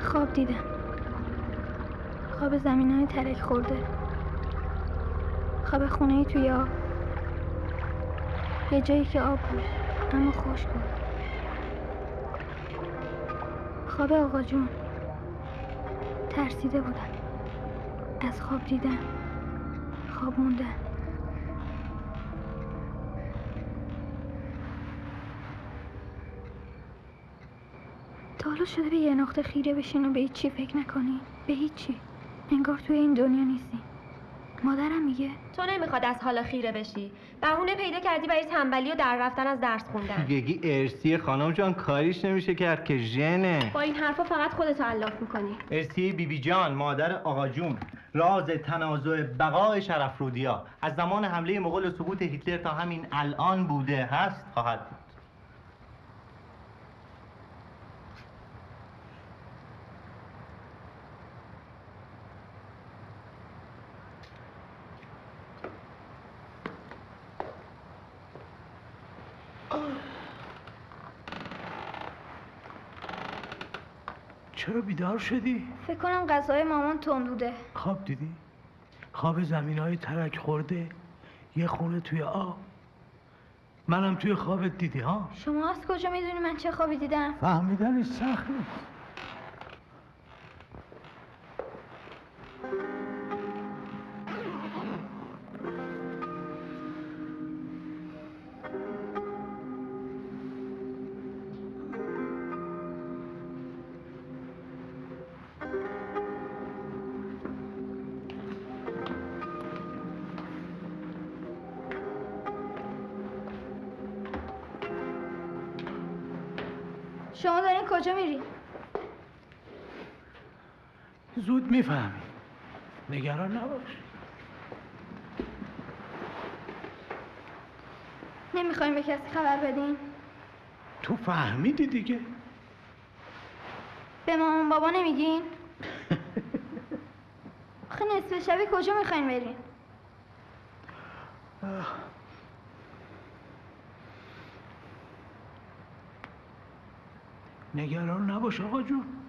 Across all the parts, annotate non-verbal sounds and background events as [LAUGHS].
خواب دیدم. خواب زمین های ترک خورده. خواب خونه ای توی آب. یه جایی که آب بود اما خوش بود. خواب آقا جون. ترسیده بودم. از خواب دیدم. خواب موندم تا حالا شده به یه نقطه خیره بشین و به هیچی فکر نکنی. به هیچی. انگار توی این دنیا نیستی. مادرم میگه تو نمی‌خواد از حالا خیره بشی. بهونه پیدا کردی برای تنبلی و در رفتن از درس خوندن. بگی ارسی خانم جان کاریش نمیشه کرد که ژنه. با این حرفا فقط خودت علاف می‌کنی. ارسی بیبی جان مادر آقا جون. راز تنازع بقای شرف رودیا از زمان حمله مغول و سقوط هیتلر تا همین الان بوده هست خواهد بود چرا بیدار شدی؟ فکر کنم غذای مامان تند بوده خواب دیدی؟ خواب زمین های ترک خورده یه خونه توی آب منم توی خوابت دیدی ها؟ شما از کجا می‌دونی من چه خوابی دیدم فهمیدنش سخت نیست زود می‌فهمی. نگران نباش. نمی‌خوایم به کسی خبر بدین؟ تو فهمیدی دیگه. به مامان بابا نمیگین؟ [LAUGHS] آخه نصف شبی کجا می‌خواین برین؟ نگران نباش آقا جون.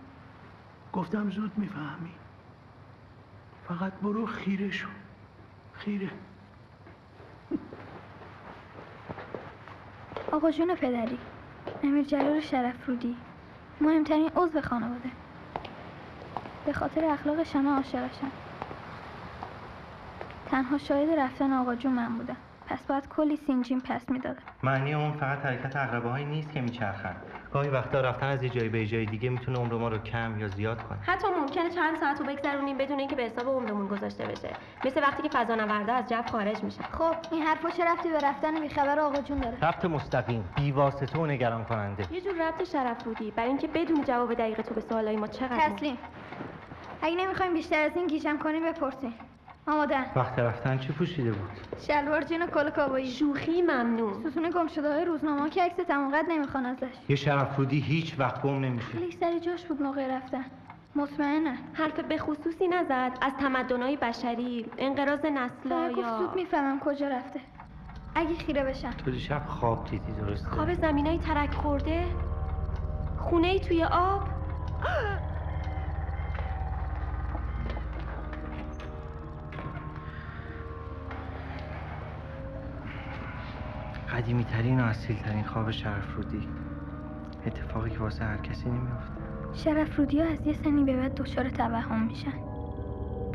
گفتم زود می‌فهمی. فقط برو خیره شو. خیره. آقا جون پدری امیر جلال شرف رودی مهمترین عضو خانواده. به خاطر اخلاقش همه عاشقشم تنها شاهد رفتن آقا جون من بودم. پس باید کلی سینجین پس می‌دادم. معنی اون فقط حرکت هایی نیست که میچرخن. گاهی وقتا رفتن از یه جایی به جای دیگه می‌تونه عمر ما رو کم یا زیاد کنه. حتی ممکنه چند ساعت رو بگذرونیم بدون اینکه به حساب عمرمون گذاشته بشه. مثل وقتی که فضانوردا از جو خارج میشن خب این حرفا چه رفتی به رفتن بیخبر آقا جون داره؟ ربط مستقیم بیواسطه و نگران کننده یه جور ربط شرف رودی برای اینکه بدون جواب دقیق تو به سوالای ما چقدر تسلیم. اگه نمی‌خوایم بیشتر از این گیجم کنیم بپرسین. آمادن. وقت رفتن چی پوشیده بود؟ شلوار جین و کل کابایی. شوخی ممنوع ستون گم شده های روزنامه که عکس تمامقد نمی‌خوان ازش. یه شرف رودی هیچ وقت گم نمیشه. خیلی سر جاش بود موقع رفتن. مطمئنه. حرف به خصوصی نزد. از تمدنهای بشری انقراض نسلا یا زود می‌فهمم کجا رفته. اگه خیره بشم. تو دیشب خواب دیدی درسته؟ خواب زمینای ترک خورده خونه ای توی آب؟ [GASPS] قدیمی ترین و اصیل ترین خواب شرف رودی اتفاقی که واسه هر کسی نمیافته. شرف رودی ها از یه سنی به بعد دچار توهم میشن.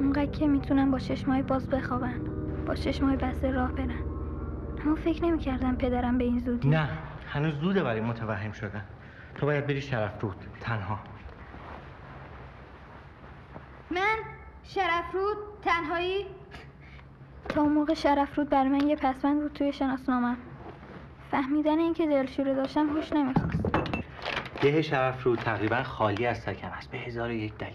اونقدر که می‌تونن با چشمای باز بخوابن با چشمای بسته راه برن. اما فکر نمی‌کردم پدرم به این زودی. نه هنوز زوده برای متوهم شدن. تو باید بری شرف رود تنها. من شرف رود تنهایی؟ تا اون موقع شرف رود برای من یه پسوند بود توی شناسنامم. فهمیدن اینکه دلشوره داشتم هوش نمی‌خواست. ده شرف رود تقریبا خالی از سکن است. به هزار یک دلیل.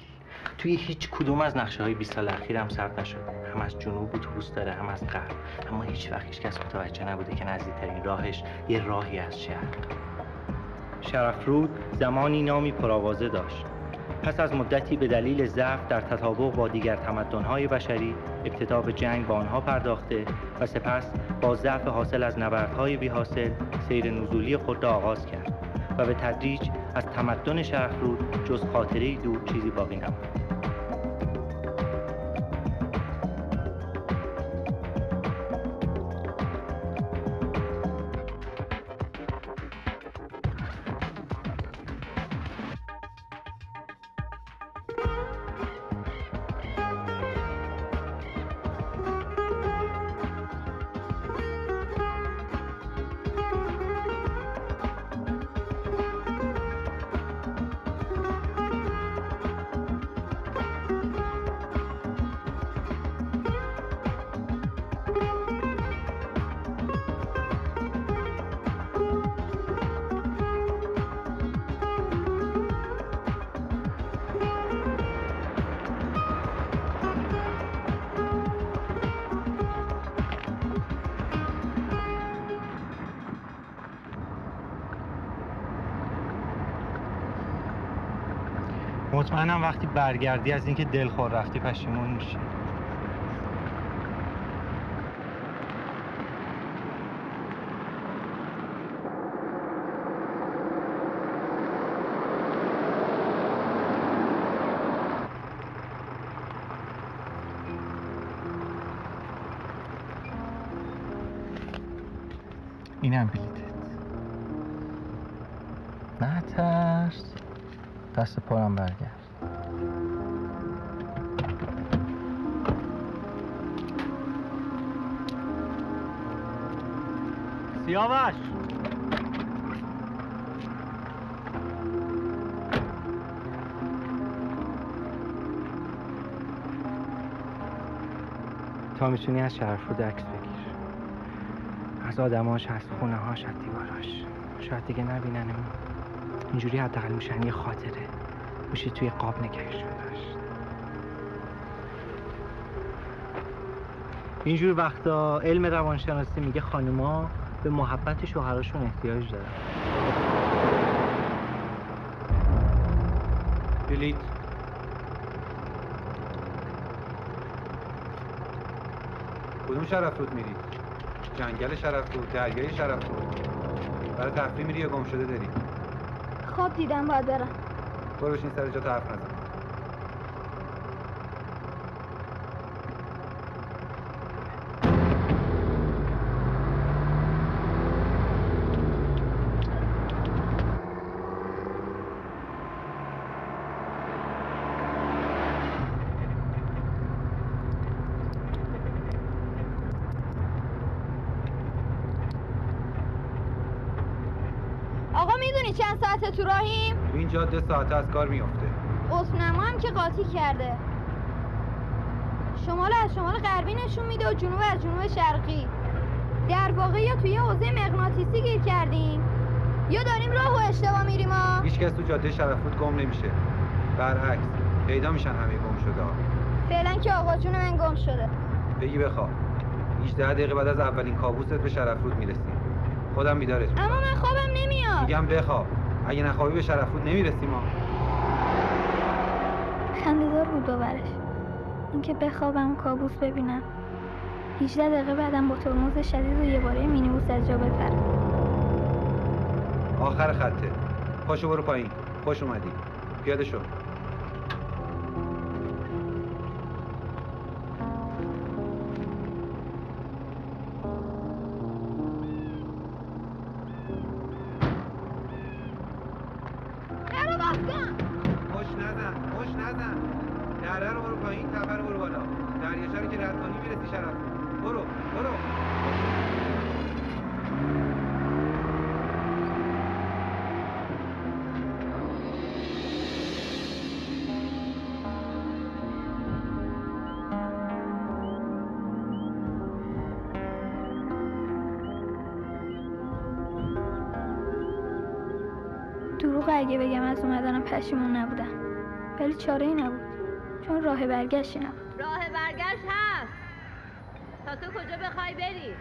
توی هیچ کدوم از نقشه های 20 سال اخیرم ثبت نشده. هم از جنوب اتوبوس داره هم از غرب. اما هیچ وقت هیچ کس متوجه نبوده که نزدیکترین راهش یه راهی از شرق شرفرود زمانی نامی پرآوازه داشت. پس از مدتی به دلیل ضعف در تطابق با دیگر تمدن‌های بشری ابتدا به جنگ با آنها پرداخته و سپس با ضعف حاصل از نبردهای بیحاصل سیر نزولی خود را آغاز کرد و به تدریج از تمدن شرفرود جز خاطره دور چیزی باقی نماند. برگردی از اینکه دلخور رفتی پشیمون میشی. اینم بلیتت. نه ترس. دست پارم برگرد. سیاوش تا می‌تونی از شرف رو عکس بگیر. از آدماش از خونه هاش از دیواراش شاید دیگه نبیننمون اینجوری حداقل میشن یه خاطره. میشه توی قاب نگهش داشت اینجور وقتا علم روانشناسی میگه خانوما به محبت شوهراشون احتیاج دارن بلیت. کدوم شرف رود میری؟ جنگل شرف رود، دریای شرف رود. برای تفریح میری یا گم شده داری؟ خواب دیدم باید برم. برو بشین سر جا حرف نزن آقا می‌دونی چند ساعته تو راهیم؟ تو این جاده ساعته از کار میفته قطبنما هم که قاطی کرده. شمال از شمال غربی نشون میده و جنوب از جنوب شرقی. در واقع یا توی حوزه مغناطیسی گیر کردیم یا داریم راه و اشتباه میریم ها. هیچ کس تو جاده شرفرود گم نمیشه. برعکس پیدا میشن همه گم شده ها. فعلا که آقا جون من گم شده. بگی بخواب 18 دقیقه بعد از اولین کابوست به شرفرود می‌رسیم. خودم بیدارت. اما من خوابم نمیاد. میگم بخواب اگه نخوابی به شرفرود نمی‌رسیم ما خندهدار بود باورش. اینکه بخوابم و کابوس ببینم. 18 دقیقه بعدم با ترمز شدید و یه باره مینیبوس از جا بپرم آخر خطه. پاشو برو پایین. خوش اومدی. پیاده شو. برگشتی راه برگشت هست. تا تو کجا بخوای بری؟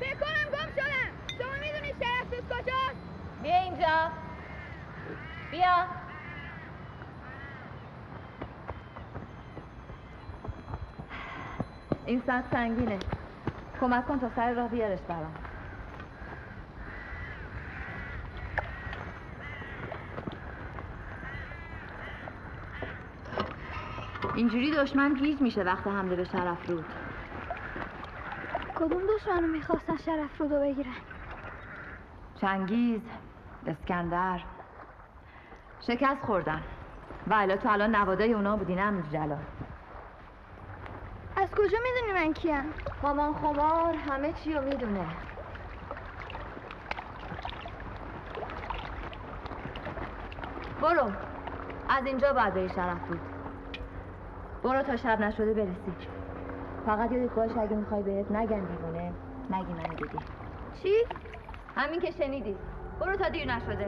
فکر کنم گم شدم. شما می‌دونی دوست کجاست؟ بیا اینجا. بیا. این سطح سنگینه. کمک کن تا سر راه بیارش برام. اینجوری دشمن گیج میشه وقت حمله به شرف رود کدوم دشمنو می‌خواستن شرف رودو بگیرن؟ چنگیز اسکندر. شکست خوردن. و الا تو الان نوادای اونا بودی نه جلال. از کجا می‌دونی من کیم؟ مامان خمار همه چی رو می‌دونه. برو. از اینجا باید بری شرف بود برو تا شب نشده برسی. فقط یادت باشه اگه می‌خوای بهت نگن دیوونه نگی منو دیدی. چی؟ همین که شنیدی. برو تا دیر نشده.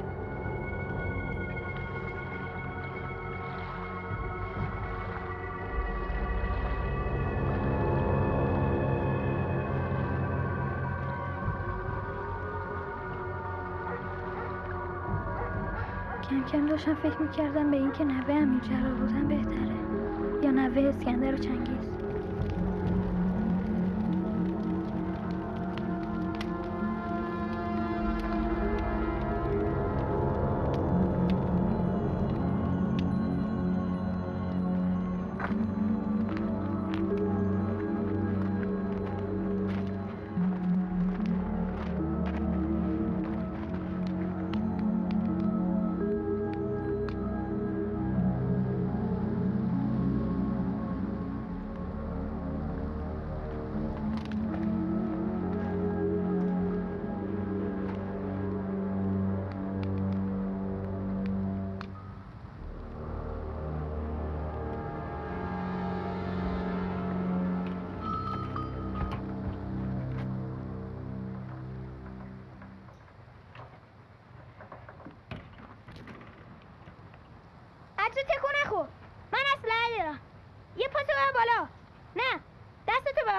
کم کم داشتم فکر می‌کردم به اینکه نوه امیر جلال بودن بهتره. یا نوه اسکندر چنگیز.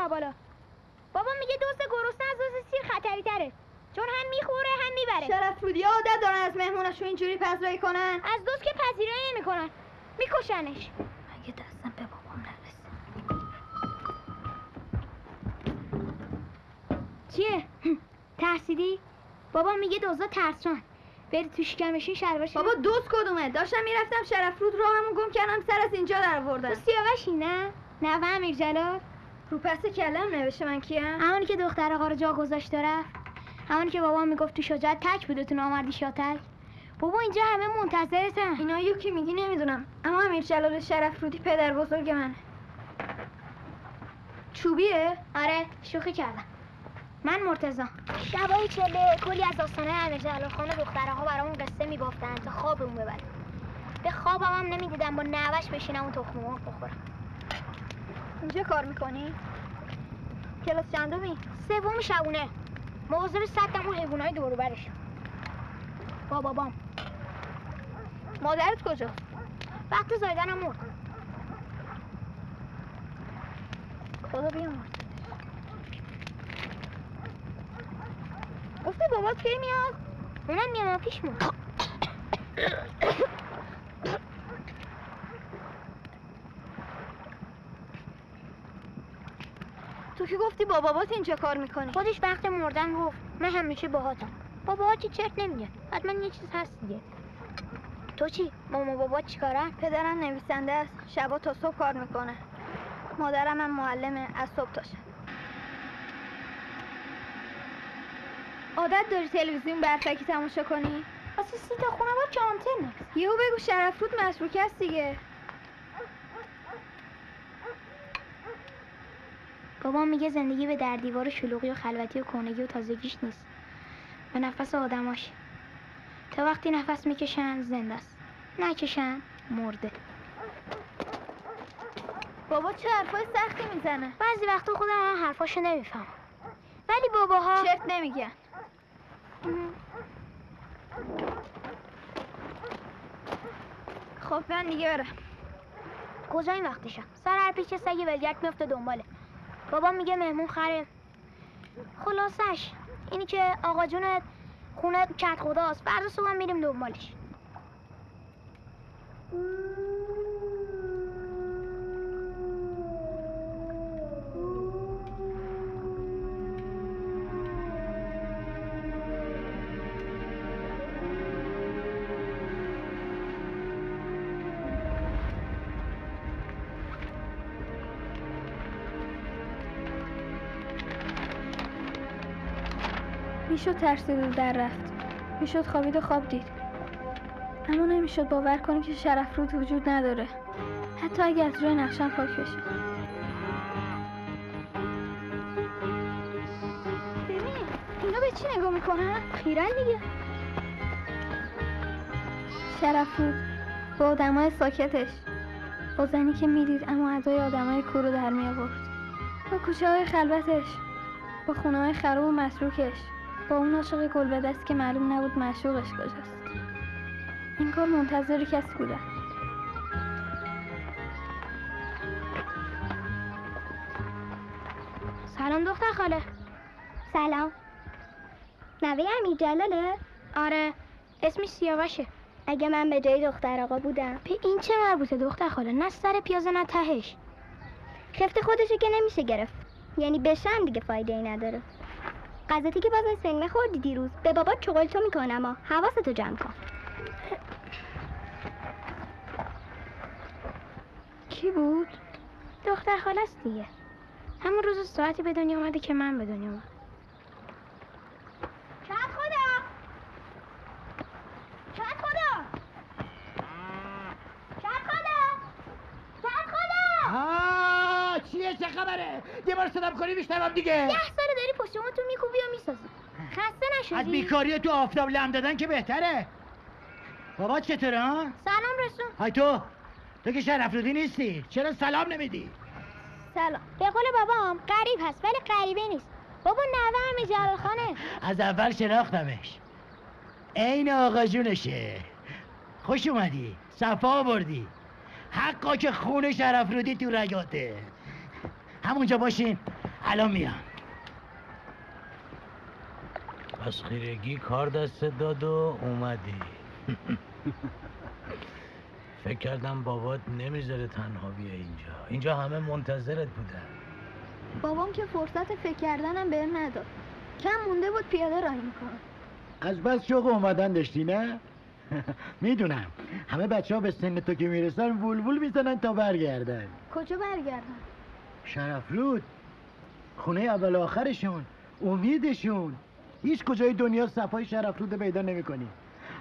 بالا. بابا میگه دوست گرسنه از دوست سیر خطری تره چون هم می‌خوره هم می‌بره. شرف رودی عادت دارن از مهمونشون اینجوری پذیرایی کنن؟ از دوست که پذیرایی نمی‌کنن. میکشنش. اگه دستم به بابام نرسه؟ چیه؟ ترسیدی؟ بابا میگه دوزا ترسان. بری تو شکمشین شلوارش بابا دوست کدومه؟ داشتم می‌رفتم شرف رود راهمو گم کردم سر از اینجا در تو آوردن سیاوشی نه؟ نه امیر جلال؟ رو پس کلم نوشته من کیم؟ همونی که دختر آقا رو جا گذاشت رفت. همونی که بابا می‌گفت تو شجاعت تک بوده تو نامردی شاتک بابا اینجا همه منتظرتن اینا یکی میگی نمی‌دونم. اما امیر جلال شرف رودی پدر بزرگ منه چوبیه؟ آره شوخی کردم. من مرتضی. شبایی چله کلی از آستانه امیر جلال خانه دخترها برامون قصه می‌گفتن تا خوابمون ببره. به خوابم هم نمی‌دیدم با نوش بشینم اون تخم مرغ بخورم. اینجا کار می‌کنی؟ کلاس چندمی سوم شبونه. مواظب صدم اون حیوانای دور و برش. با بابام مادرت کجا وقت زایدنم مرد. خدا بیامرز گفتی بابات کی میاد؟ اونم ماه پیش مرد تو که گفتی با بابات اینجا کار می‌کنی؟ خودش وقت مردن گفت من همیشه باهاتم. بابا چی چرت نمیگه؟ حتما یه چیز هست دیگه. تو چی؟ ماما بابا چیکارن؟ پدرم نویسنده است. شبا تا صبح کار می‌کنه. مادرم هم معلمه از صبح تا شب. عادت داری تلویزیون برفکی تماشا کنی؟ واسه سی تا خونه با آنتن نیست یهو بگو شرف رود مشروک است دیگه. بابا میگه زندگی به در دیوار شلوغی و خلوتی و کهنگی و تازگیش نیست. به نفس آدماش تا وقتی نفس می‌کشن زنده است. نکشن مرده. بابا چه حرفای سختی می‌زنه؟ بعضی وقتا خودم هم حرفاشو نمیفهم ولی باباها چرت نمیگن. خب من دیگه برم. کجا این وقتشم سر هر پیچ سگی ولگرد میفته دنباله. بابا میگه مهمون خره. خلاصش اینی که آقا جونت خونه کت خداست. فردا صبح میریم دنبالش. می‌شد ترسید و در رفت. می‌شد خوابید و خواب دید. اما نمی‌شد باور کنی که شرف رود وجود نداره. حتی اگه از روی نقشم پاک بشه. ببین اینا به چی نگاه می‌کنن؟ خیرن دیگه. شرف رود با آدمای ساکتش. با زنی که می‌دید اما ادای آدمای کور رو در می آورد با کوچه های خلوتش. با خونه های خراب و مسروکش با اون عاشق گل به دست که معلوم نبود معشوقش کجاست. این کار منتظر کسی بودن سلام دختر خاله. سلام. نوه امیر جلاله؟ آره اسمش سیاوشه. اگه من به جای دختر آقا بودم. به این چه مربوطه دختر خاله؟ نه سر پیازه نه تهش. خفت خودشو که نمیشه گرفت. یعنی بشم دیگه فایده ای نداره. غذاتی که باز سینمه خوردی دیروز. به بابا چغلتو می‌کنم ها حواستو جمع کن. کی بود؟ دختر خاله است دیگه. همون روز و ساعتی به دنیا اومده که من به دنیا اومدم. چند خدا! آه چیه چه خبره؟ یه بار صدام کنی میشنوم دیگه. ده ساله پشتمون تو میکوبی و می‌سازی؟ خسته نشدی؟ از بیکاری تو آفتاب لم دادن که بهتره. بابا چطوره ها؟ سلام رسون های تو تو که شرف رودی نیستی. چرا سلام نمیدی؟ سلام. به قول بابام غریب هست ولی غریبه نیست. بابا نوه همه جلال خانه از اول شناختمش. عین آقا جونشه. خوش اومدی. صفا بردی حقا که خون شرف رودی تو رگاته. همونجا باشین. الان میام. از خیرگی کار دست داد و اومدی. [LAUGHS] فکر کردم بابات نمی‌ذاره تنها بیای اینجا. اینجا همه منتظرت بودن. بابام که فرصت فکر کردنم بهم نداد. کم مونده بود پیاده راهی می‌کنم. از بس شوق اومدن داشتی نه؟ [LAUGHS] می‌دونم. همه بچه ها به سن تو که می‌رسن وول می‌زنن تا برگردن. کجا برگردم؟ شرف رود خونه اول و آخرشون امیدشون. هیچ کجای دنیا صفای شرف رود پیدا نمی‌کنی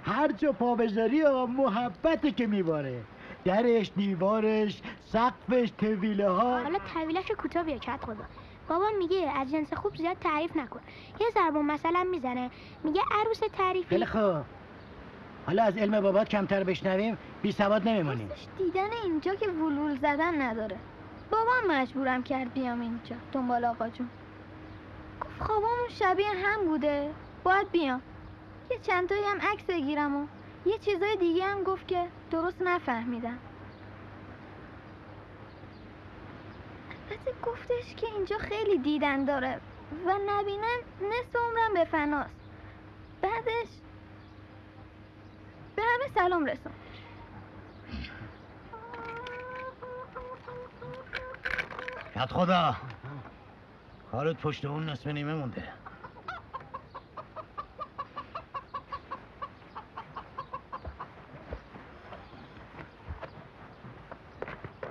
هر جا پا بذاری آقا محبته که میباره. درش دیوارش سقفش طویله ها. حالا طویلش کوتاه بیا کت خدا. بابا میگه از جنس خوب زیاد تعریف نکن. یه ضربون مثلا می‌زنه. میگه عروس تعریفی. خیلی خوب. حالا از علم بابات کمتر بشنویم بی سواد نمیمونیم. دیدن اینجا که ولول زدن نداره. بابام مجبورم کرد بیام اینجا دنبال آقا جون. گفت خوابامون شبیه هم بوده. باید بیام. یه چندتایی هم عکس بگیرم و یه چیزای دیگه هم گفت که درست نفهمیدم. البته گفتش که اینجا خیلی دیدن داره و نبینم نصف عمرم به فناست. بعدش به همه سلام رسون. یاد خدا. کارت پشت اون نصف نیمه مونده.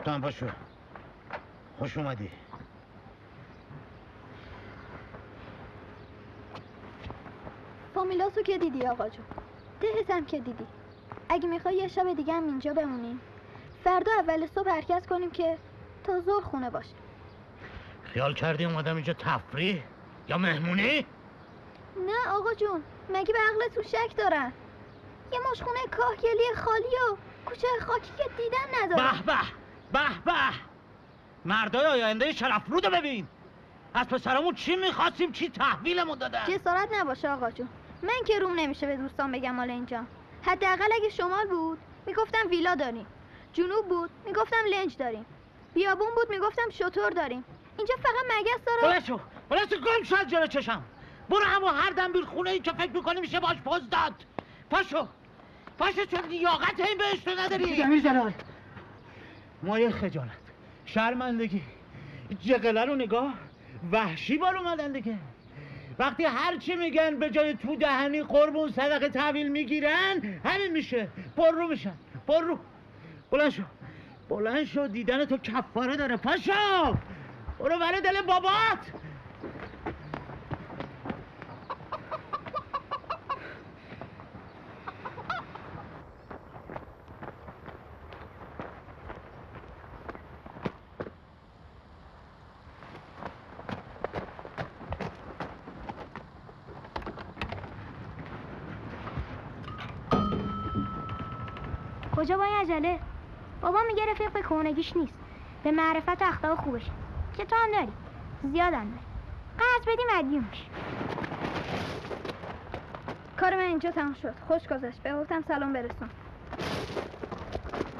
تو هم پاشو خوش اومدی. فامیلاتو که دیدی آقا جون؟ دهت هم که دیدی. اگه می‌خوای یه شب دیگه هم اینجا بمونیم فردا اول صبح حرکت کنیم که تا ظهر خونه باشیم. خیال کردی اومدم اینجا تفریح؟ یا مهمونی؟ نه آقا جون. مگه به عقلتون شک دارن؟ یه مشخونه کاهگلی خالی و کوچه خاکی که دیدن ندارن. به به به به. مردای آینده شرف رو ببین. از پسرمون چی می‌خواستیم چی تحویلمون دادن؟ جسارت نباشه آقا جون. من که روم نمیشه به دوستان بگم مال اینجا. حداقل اگه شمال بود می‌گفتم ویلا داریم. جنوب بود می‌گفتم لنج داریم. بیابون بود می‌گفتم شطور داریم. اینجا فقط مگس داره. بلند شو بلند شو گم از جلو چشم. برو همون هر دم بیر خونه ای که فکر می‌کنی میشه باش پوز داد پاشو پاشو چون لیاقت این بهش تو نداری. امیر جلال؟ مایه خجالت شرمندگی. جقله رو نگاه وحشی بار اومدن دیگه. وقتی هر چی میگن به جای تو دهنی قربون صدقه تحویل می‌گیرن همین میشه. پر رو میشن پر رو بلند شو بلند شو دیدن تو کفاره داره. پاشو! برو برای دل بابات! کجا با این عجله؟ بابا میگه رفیق به کهنگیش نیست. به معرفت اخلاق خوبشه. که تو هم داری. زیاد هم داری. قرض بدی مدیون میشی کار من اینجا تمام شد. خوش گذشت. به گفتم سلام برسون.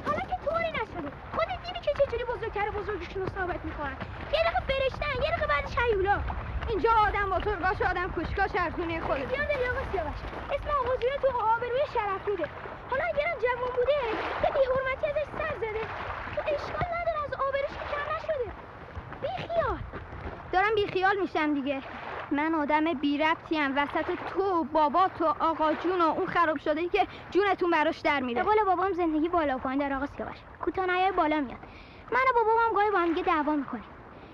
حالا که طوری نشده. خودت دیدی که چجوری بزرگتر بزرگشون رو ثابت می‌کنن؟ یه دقیقه فرشتن یه دقیقه بعدش هیولا. اینجا آدم با ترگاش آدم کوشکاش هرگونه خود بیان داری آقا سیاوش. اسم آقا تو آبروی شرف روده حالا اگرم جوان بوده به بیحرمتی ازش سر زده. تو اشکال نداره از آبروش که کم نشده بیخیال دارم بیخیال میشم دیگه. من آدم بی ربطیم وسط تو بابا تو آقا جون و اون خراب شده ای که جونتون براش در میره. قول بابام زندگی بالا و پایین داره آقا سیاوش. کوتاه نیای بالا میاد. من و بابام هم گاهی با هم دیگه دعوا می‌کنیم.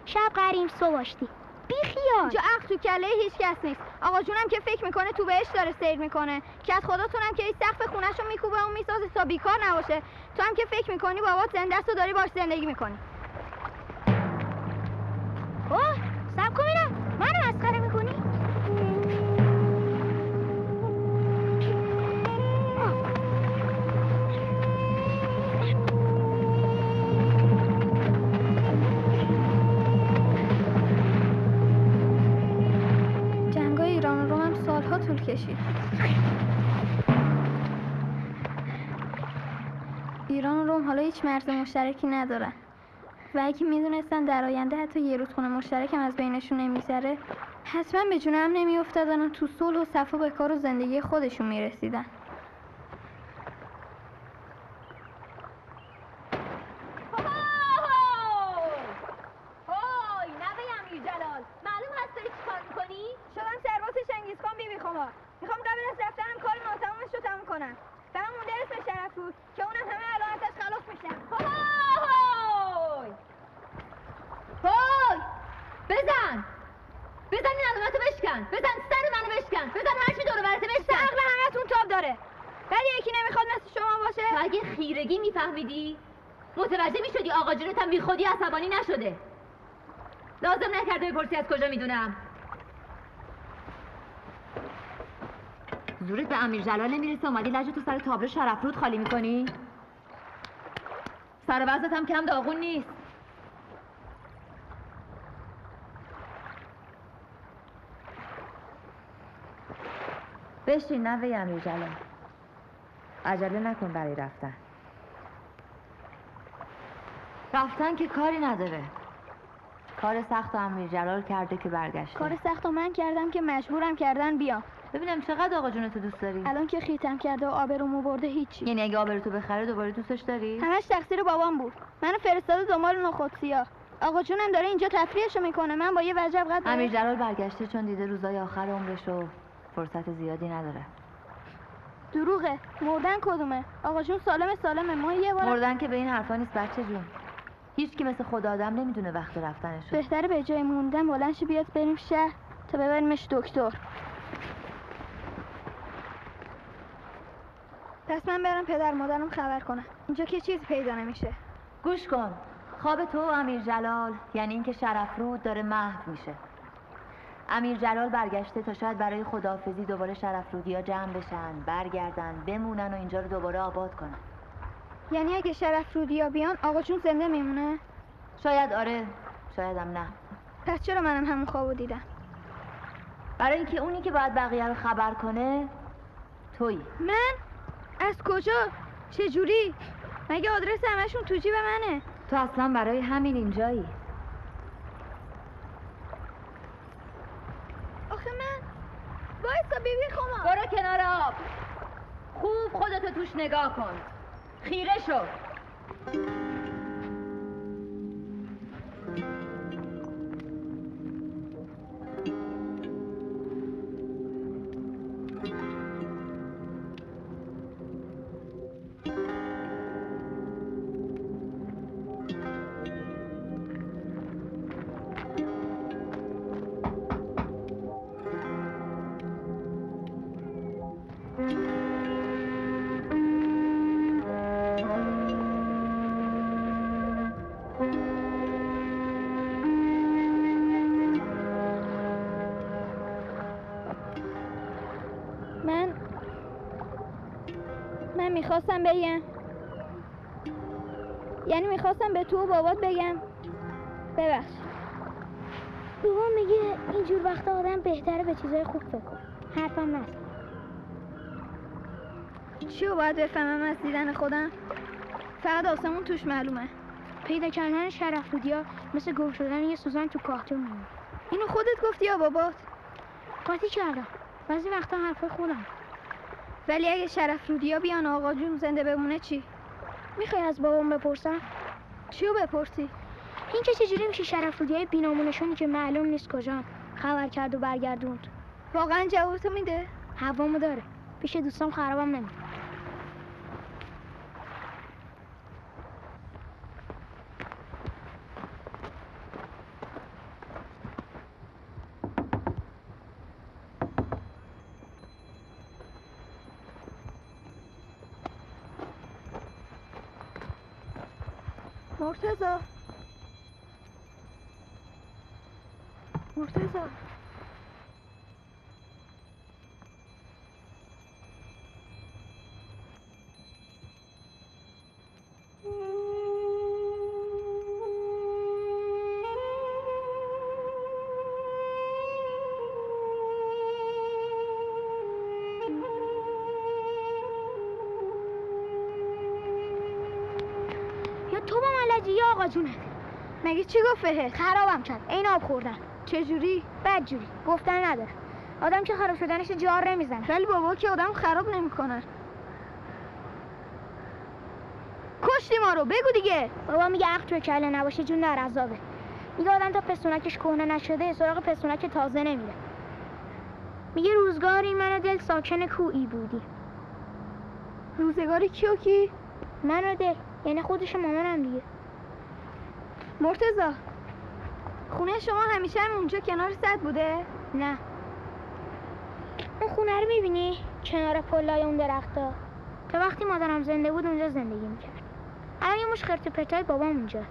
شب قریم صبح آشتی. بیخیال. اینجا عقل تو کله هیچ کس نیست. آقا جونم که فکر می‌کنه تو بهش داره سیر می‌کنه. که از خداتونم که این سقف خونهشو میکوبه و می‌سازه تا بیکار نباشه. تو هم که فکر می‌کنی بابات زنده است و داری باش زندگی می‌کنی. اوه! سب کن ببینم منو مسخره می‌کنی جنگای ایران و روم هم سالها طول کشید. ایران و روم حالا هیچ مرز مشترکی ندارن و اگه می‌دونستن در آینده حتی یه رودخونه مشترک هم از بینشون نمیگذره حتما به جون هم نمیافتادن و تو صلح و صفا به کار و زندگی خودشون می‌رسیدن هوی نوه امیر جلال معلوم هست داری چیکار می‌کنی شدم سرباز شنگیزخان بیبی خمار می‌خوام قبل از رفتنم کار ناتمامش رو تموم کنم فقط مونده اسم شرف بود که اونم همه علامتش خلاص میشن هوی هوی بزن بزن این علامتو بشکن بزن سر منو بشکن بزن هرچی دور برته بشکن عقل همتون تاب داره ولی یکی نمی‌خواد مثل شما تو باشه اگه خیرگی میفهمیدی متوجه می‌شدی آقا جونت هم بی خودی عصبانی نشده لازم بپرسی از کجا می‌دونم؟ زورت به امیر جلال نمی‌رسه اومدی لجه تو سر تابلو شرفرود خالی می‌کنی؟ سر وزنت هم کم داغون نیست. بشین نوه امیر جلال. عجله نکن برای رفتن. رفتن که کاری نداره. کار سخت و امیر جلال کرده که برگشته. کار سخت و من کردم که مجبورم کردن بیام. ببینم چقدر آقا جونتو دوست داری؟ الان که خیتم کرده و آبرومو برده هیچی. یعنی اگه آبروتو بخره دوباره دوستش داری؟ همش تقصیر بابام بود. منو فرستاده دنبال نخود سیاه. آقا جونم داره اینجا تفریحشو می‌کنه. من با یه وجب قد امیر جلال برگشته چون دیده روزای آخر عمرش رو فرصت زیادی نداره. دروغه. مردن کدومه؟ آقا جون سالم سالمه. ما یه بار مردن که به این حرفا نیست بچه جون. هیچ کی مثل خدا آدم نمی‌دونه وقت رفتنش. بهتره به جای موندن بلند شه بیاد بریم شهر تا ببریمش دکتر. پس من برم پدر مادرم خبر کنم. اینجا که چیزی پیدا نمیشه. گوش کن. خواب تو و امیر جلال یعنی اینکه شرفرود داره محو میشه. امیر جلال برگشته تا شاید برای خداحافظی دوباره شرفرودی ها جمع بشن برگردن بمونن و اینجا رو دوباره آباد کنن. یعنی اگه شرف رودیا بیان آقا جون زنده میمونه؟ شاید آره شاید هم نه. پس چرا منم همون خوابو دیدم؟ برای اینکه اونی که باید بقیه رو خبر کنه تویی. من؟ از کجا؟ چه جوری؟ مگه آدرس همشون تو جیب منه؟ تو اصلا برای همین اینجایی. آخه من؟ وایسا بیبی خما برو کنار آب. خوب خودتو توش نگاه کن. خیره شو. بگم. یعنی می‌خواستم به تو و بابات بگم. ببخش. بابا میگه اینجور وقتا آدم بهتره به چیزای خوب فکر کن حرفم نزن چی رو باید بفهمم از دیدن خودم؟ فقط آسمون توش معلومه. پیدا کردن شرف رودیا مثل گم شدن یه سوزن تو کاهتون میمونه. اینو خودت گفتی یا بابات؟ قاطی کردم. بعضی وقتا حرفای خودم. ولی اگه شرف رودیا بیان آقا جون زنده بمونه چی؟ می‌خوای از بابام بپرسم؟ چی رو بپرسی؟ این که چجوری میشه شرف رودیای بینامونشونی که معلوم نیست کجان خبر کرد و برگردوند. واقعا جوابتو میده؟ هوامو داره. پیش دوستام خرابم نمی‌کنه. چی گفت بهت؟ خرابم کرد. این آب خوردن. چجوری؟ بدجوری. گفتن نداره. آدم که خراب شدنش جار نمی‌زنه. ولی بابا که آدم خراب نمی‌کنه. کشتی ما رو. بگو دیگه. بابا میگه عقل توی کله نباشه جون در عذابه. میگه آدم تا پستونکش کهنه نشده سراغ پستونک تازه نمیره. میگه روزگاری من و دل ساکن کویی بودی روزگاری کیو کی؟ من و دل. یعنی خودش مامانم دیگه. مرتزا خونه شما همیشه هم اونجا کنار سد بوده؟ نه. اون خونه رو می‌بینی؟ کنار پلای اون درختا تا وقتی مادرم زنده بود اونجا زندگی می‌کرد. الان یه مش خرت پرتای بابام اونجا.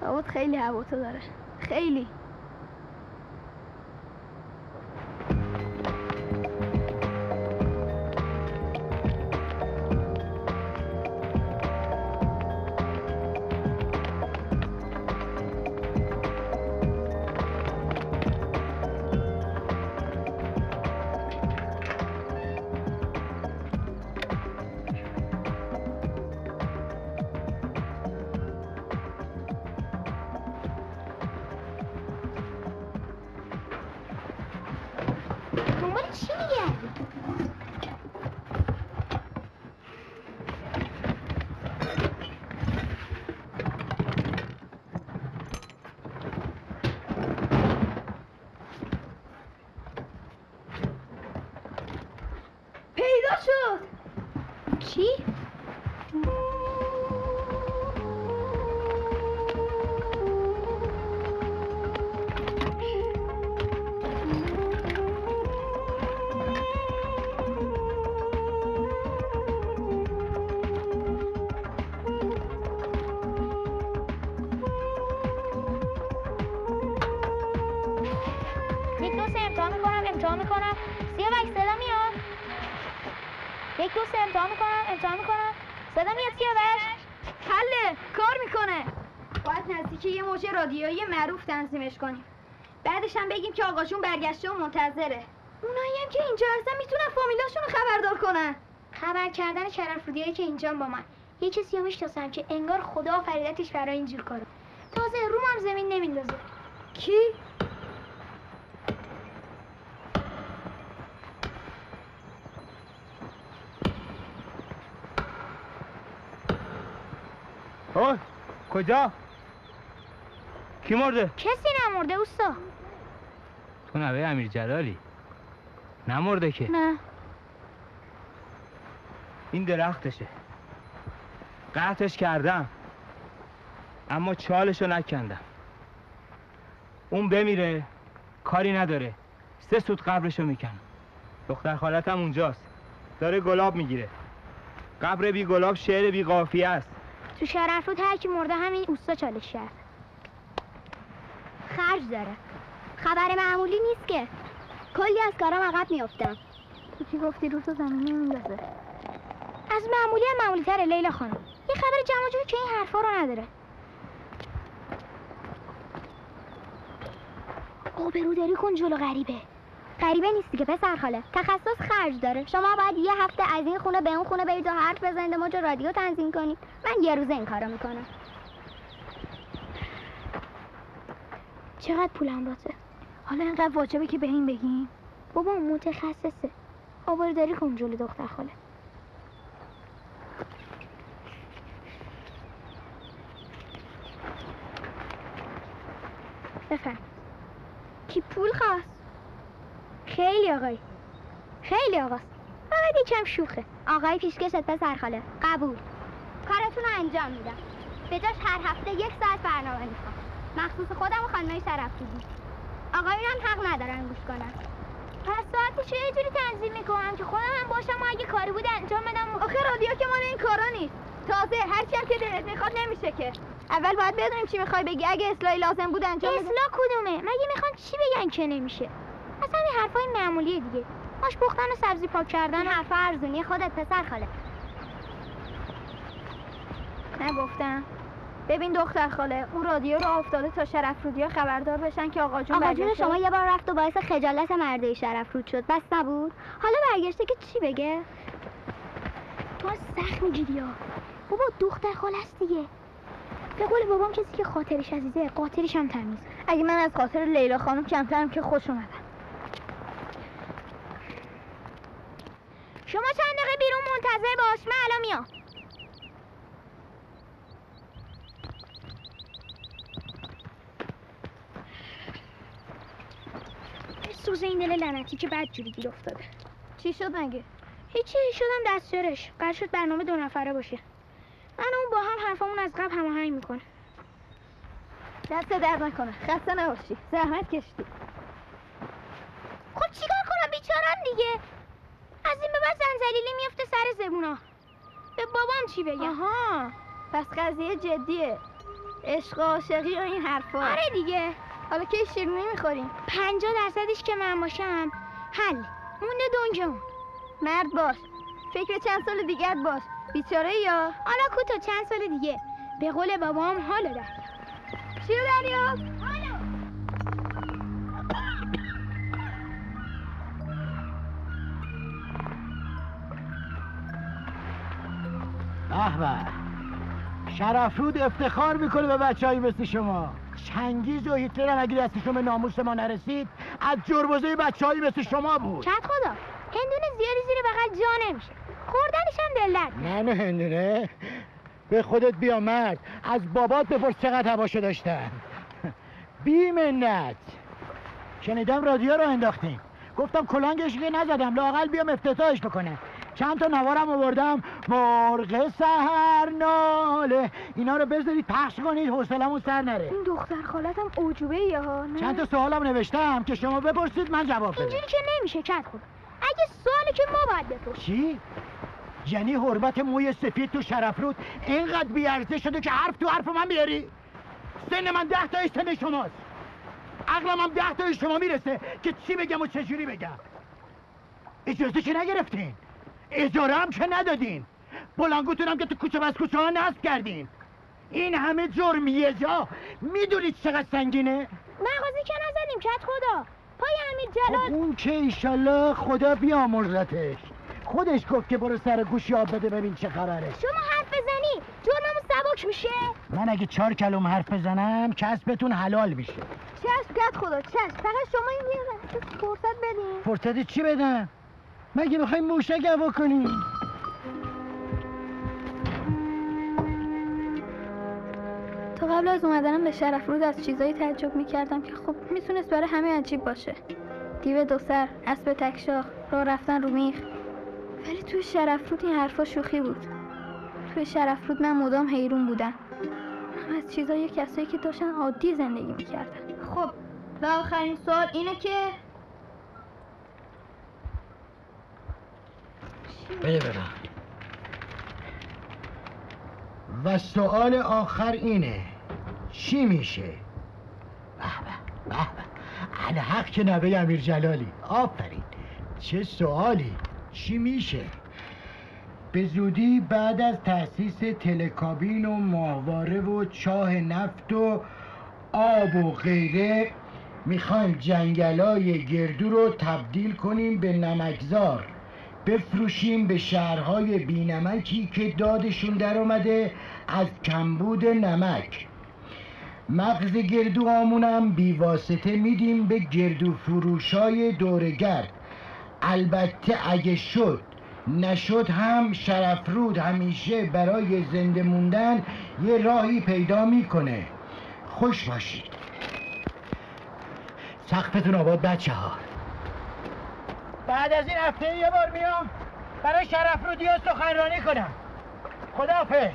بابات خیلی هواتو داره. خیلی. تنظیمش کنیم. بعدش هم بگیم که آقاشون برگشته و منتظره. اونایی هم که اینجا هستن می‌تونن فامیلاشون رو خبردار کنن. خبر کردن شرفرودیایی که اینجا با من. یه کسی رو می‌شناسم که انگار خدا آفریدتش برای اینجور کارو. تازه روم هم زمین نمیندازه. کی؟ اوه کجا؟ کی مرده؟ کسی نمرده اوستا. تو نوه امیر جلالی. نمرده که. نه. این درختشه. قطعش کردم. اما چالشو نکندم. اون بمیره کاری نداره. سه سود قبرشو می‌کنم دختر خالتم اونجاست. داره گلاب می‌گیره. قبر بی گلاب شعر بی قافیه است. تو شرفرود هر کی مرده همین اوستا چالش کرد. خرج داره. خبر معمولی نیست که. کلی از کارم عقب میافتم. تو کی گفتی؟ رو تو زمین نمیندازه از معمولی هم معمولی تره لیلا خانم. یه خبر جمع جور که این حرفا رو نداره. آبروداری کن جلو غریبه. غریبه نیستی که پسر خاله. تخصص خرج داره. شما باید یه هفته از این خونه به اون خونه برید و حرف بزنید موج رادیو تنظیم کنید من یه روزه این کارو می‌کنم. چقدر پولم راته حالا اینقدر واجبه که به این بگیم؟ بابا متخصصه. آبروداری کن جلو دختر خاله. بفرم. کی پول خواست؟ خیلی آقای. خیلی آقاست. فقط یکم شوخه. آقای پیشکشت پسر خاله. قبول. کارتون انجام میدم. به هر هفته یک ساعت برنامه می‌خوام. مخصوص خودم و خانمای شرفتودی آقایون هم حق ندارن گوش کنن. پس ساعتش یه جوری تنظیم می‌کنم که خودم هم باشم و اگه کاری بود انجام بدم. آخه رادیو که مال این کارا نیست. تازه هر چی هم که دلت می‌خواد نمیشه که. اول باید بدونیم چی می‌خوای بگی. اگه اصلاحی لازم بود انجام اصلاح کدومه؟ مگه می‌خوان چی بگن که نمیشه؟ اصلا این حرفای معمولیه دیگه. ماش پختن و سبزی پاک کردن. حرفا ارزونی خودت پسر خاله. نگفتم. ببین دختر خاله اون رادیو رو افتاده تا شرف رودیا خبردار بشن که آقا جون آقا جون. شما یه بار رفت و باعث خجالت مرده شرف رود شد. بس نبود؟ حالا برگشته که چی بگه؟ تو از سخت می‌گیری ها. بابا دختر خاله است دیگه. به قول بابام کسی که خاطرش عزیزه قاطرش هم تمیز. اگه من از خاطر لیلا خانم کمترم که خوش اومدم. شما چند دقیقه بیرون منتظر باش من الان میام. سوز این دل لعنتی که بد جوری گیر افتاده. چی شد مگه؟ هیچی شدم دستیارش. قرار شد برنامه دو نفره باشه. من اون با هم حرفامون از قبل هماهنگ می‌کنه. دست درد نکنه. خسته نباشی. زحمت کشیدی خب چیکار کنم؟ بیچارم دیگه. از این به بعد زنجلیلی میفته سر زبونا. به بابام چی بگم؟ آها. پس قضیه جدیه. عشق و عاشقی و این حرفا. آره دیگه. حالا که شیرینی می‌خوریم. پنجاه درصدش که من باشم. حل. مونده دنجمون مرد باش. فکر چند سال دیگه باش. بیچاره یا؟ حالا کوتو چند سال دیگه. به قول بابام حالو در چی رو دریاب به. شرفرود افتخار می‌کنه به بچههایی مثل شما. چنگیز و هیتلر هم اگه دستشون به ناموس ما نرسید از جربوزه بچههایی مثل شما بود. چت خدا؟ هندونه زیادی زیر بغل جا نمیشه. خوردنش هم دلت نه نه هندونه. به خودت بیا مرد. از بابات بپرس چقدر هواشو داشتن. [LAUGHS] بی منت. شنیدم رادیو رو انداختیم گفتم کلانگش که نزدم. لاقل بیام افتتاحش بکنم چند تا نوارم آوردم. مرغ سهر ناله اینا رو بذارید پخش کنید حوصلمون سر نره. این دختر خالتم اوجوبه یه ها نه؟ چند تا سوالم نوشتم که شما بپرسید من جواب بدم. اینجوری که نمیشه چت خدا اگه سوالی که ما باید بپرسیم. چی؟ یعنی حرمت موی سفید تو شرفرود اینقدر بیارزه شده که حرف تو حرف من بیاری؟ سن من ده تای سن شماست. عقلم هم ده تای شما می‌رسه که چی بگم و چجوری بگم. اجازه که نگرفتین؟ اجاره هم که ندادین. بلانگوتون هم که تو کوچه بس کوچه ها نصب کردین. این همه جرم یه جا. می‌دونید چقدر سنگینه؟ مغازه که نزدیم چت خدا. پای امیر خب جلال. اون که ایشالله خدا بیامرزتش. خودش گفت که برو سر گوشی آب بده ببین چه خبره. شما حرف بزنی. جرممون سبک میشه. من اگه چهار کلم حرف بزنم کسبتون حلال میشه. چشم گد خدا چشم فقط شما این یه فرصت بدین. فرصت چی بدم؟ مگه می‌خوایم موشک هوا کنیم تا قبل از اومدنم به شرف رود از چیزایی تعجب می‌کردم که خب می‌تونست برای همه عجیب باشه. دیو دو سر اسب تکشاخ راه رفتن رو میخ. ولی توی شرف رود این حرفا شوخی بود. توی شرف رود من مدام حیرون بودم. هم از چیزای کسایی که داشتن عادی زندگی می‌کردن. خب و آخرین سوال اینه که بده برم. و سوال آخر اینه. چی میشه؟ به به به الحق که نوه امیر جلالی. آفرین. چه سوالی. چی میشه؟ به زودی بعد از تأسیس تلکابین و ماهواره و چاه نفت و آب و غیره می‌خوایم جنگلای گردو رو تبدیل کنیم به نمکزار. بفروشیم به شهرهای بینمکی که دادشون در اومده از کمبود نمک. مغز گردو آمونم بیواسطه میدیم به گردو فروشای دورگرد البته اگه شد نشد هم شرفرود همیشه برای زنده موندن یه راهی پیدا می‌کنه. خوش باشید. سقفتون آباد بچه ها بعد از این هفته یه بار میام برای شرفرودی ها سخنرانی کنم. خداحافظ.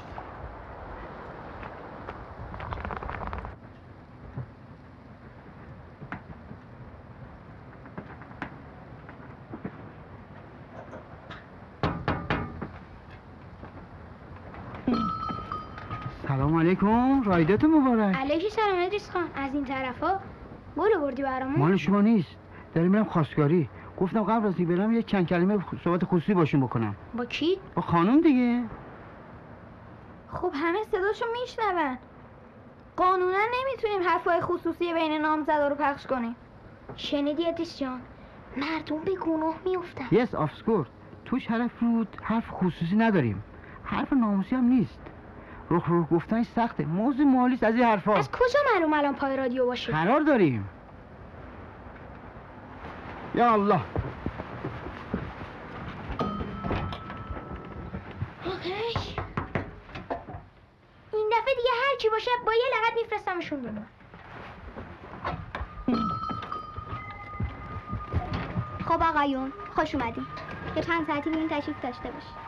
سلام علیکم. رایدتون مبارک. علیکی سلام ادریس خان. از این طرفا؟ گل بردی برامون؟ مال شما نیست. داریم میرم خواستگاری. گفتم قبل از برم یه چند کلمه صحبت خصوصی باشون بکنم. با کی؟ با خانم دیگه. خب همه صداشو میشنون. قانونا نمی‌تونیم حرفای خصوصی بین نامزدا رو پخش کنیم. شنیدی ادریس جان؟ مردم به گناه میفتن یس آفسکورد توش حرف رود حرف خصوصی نداریم. حرف ناموسی هم نیست. رخ رخ گفتنش سخته. موضوع مالیست از این حرفا. از کجا معلوم الان پای رادیو باشه؟ قرار داریم. یا الله اوکی این دفعه دیگه هر چی باشه با یه لغت میفرستمشون دونم خب آقایون خوش اومدین. یه چند ساعتی بیرون تشریف داشته باشید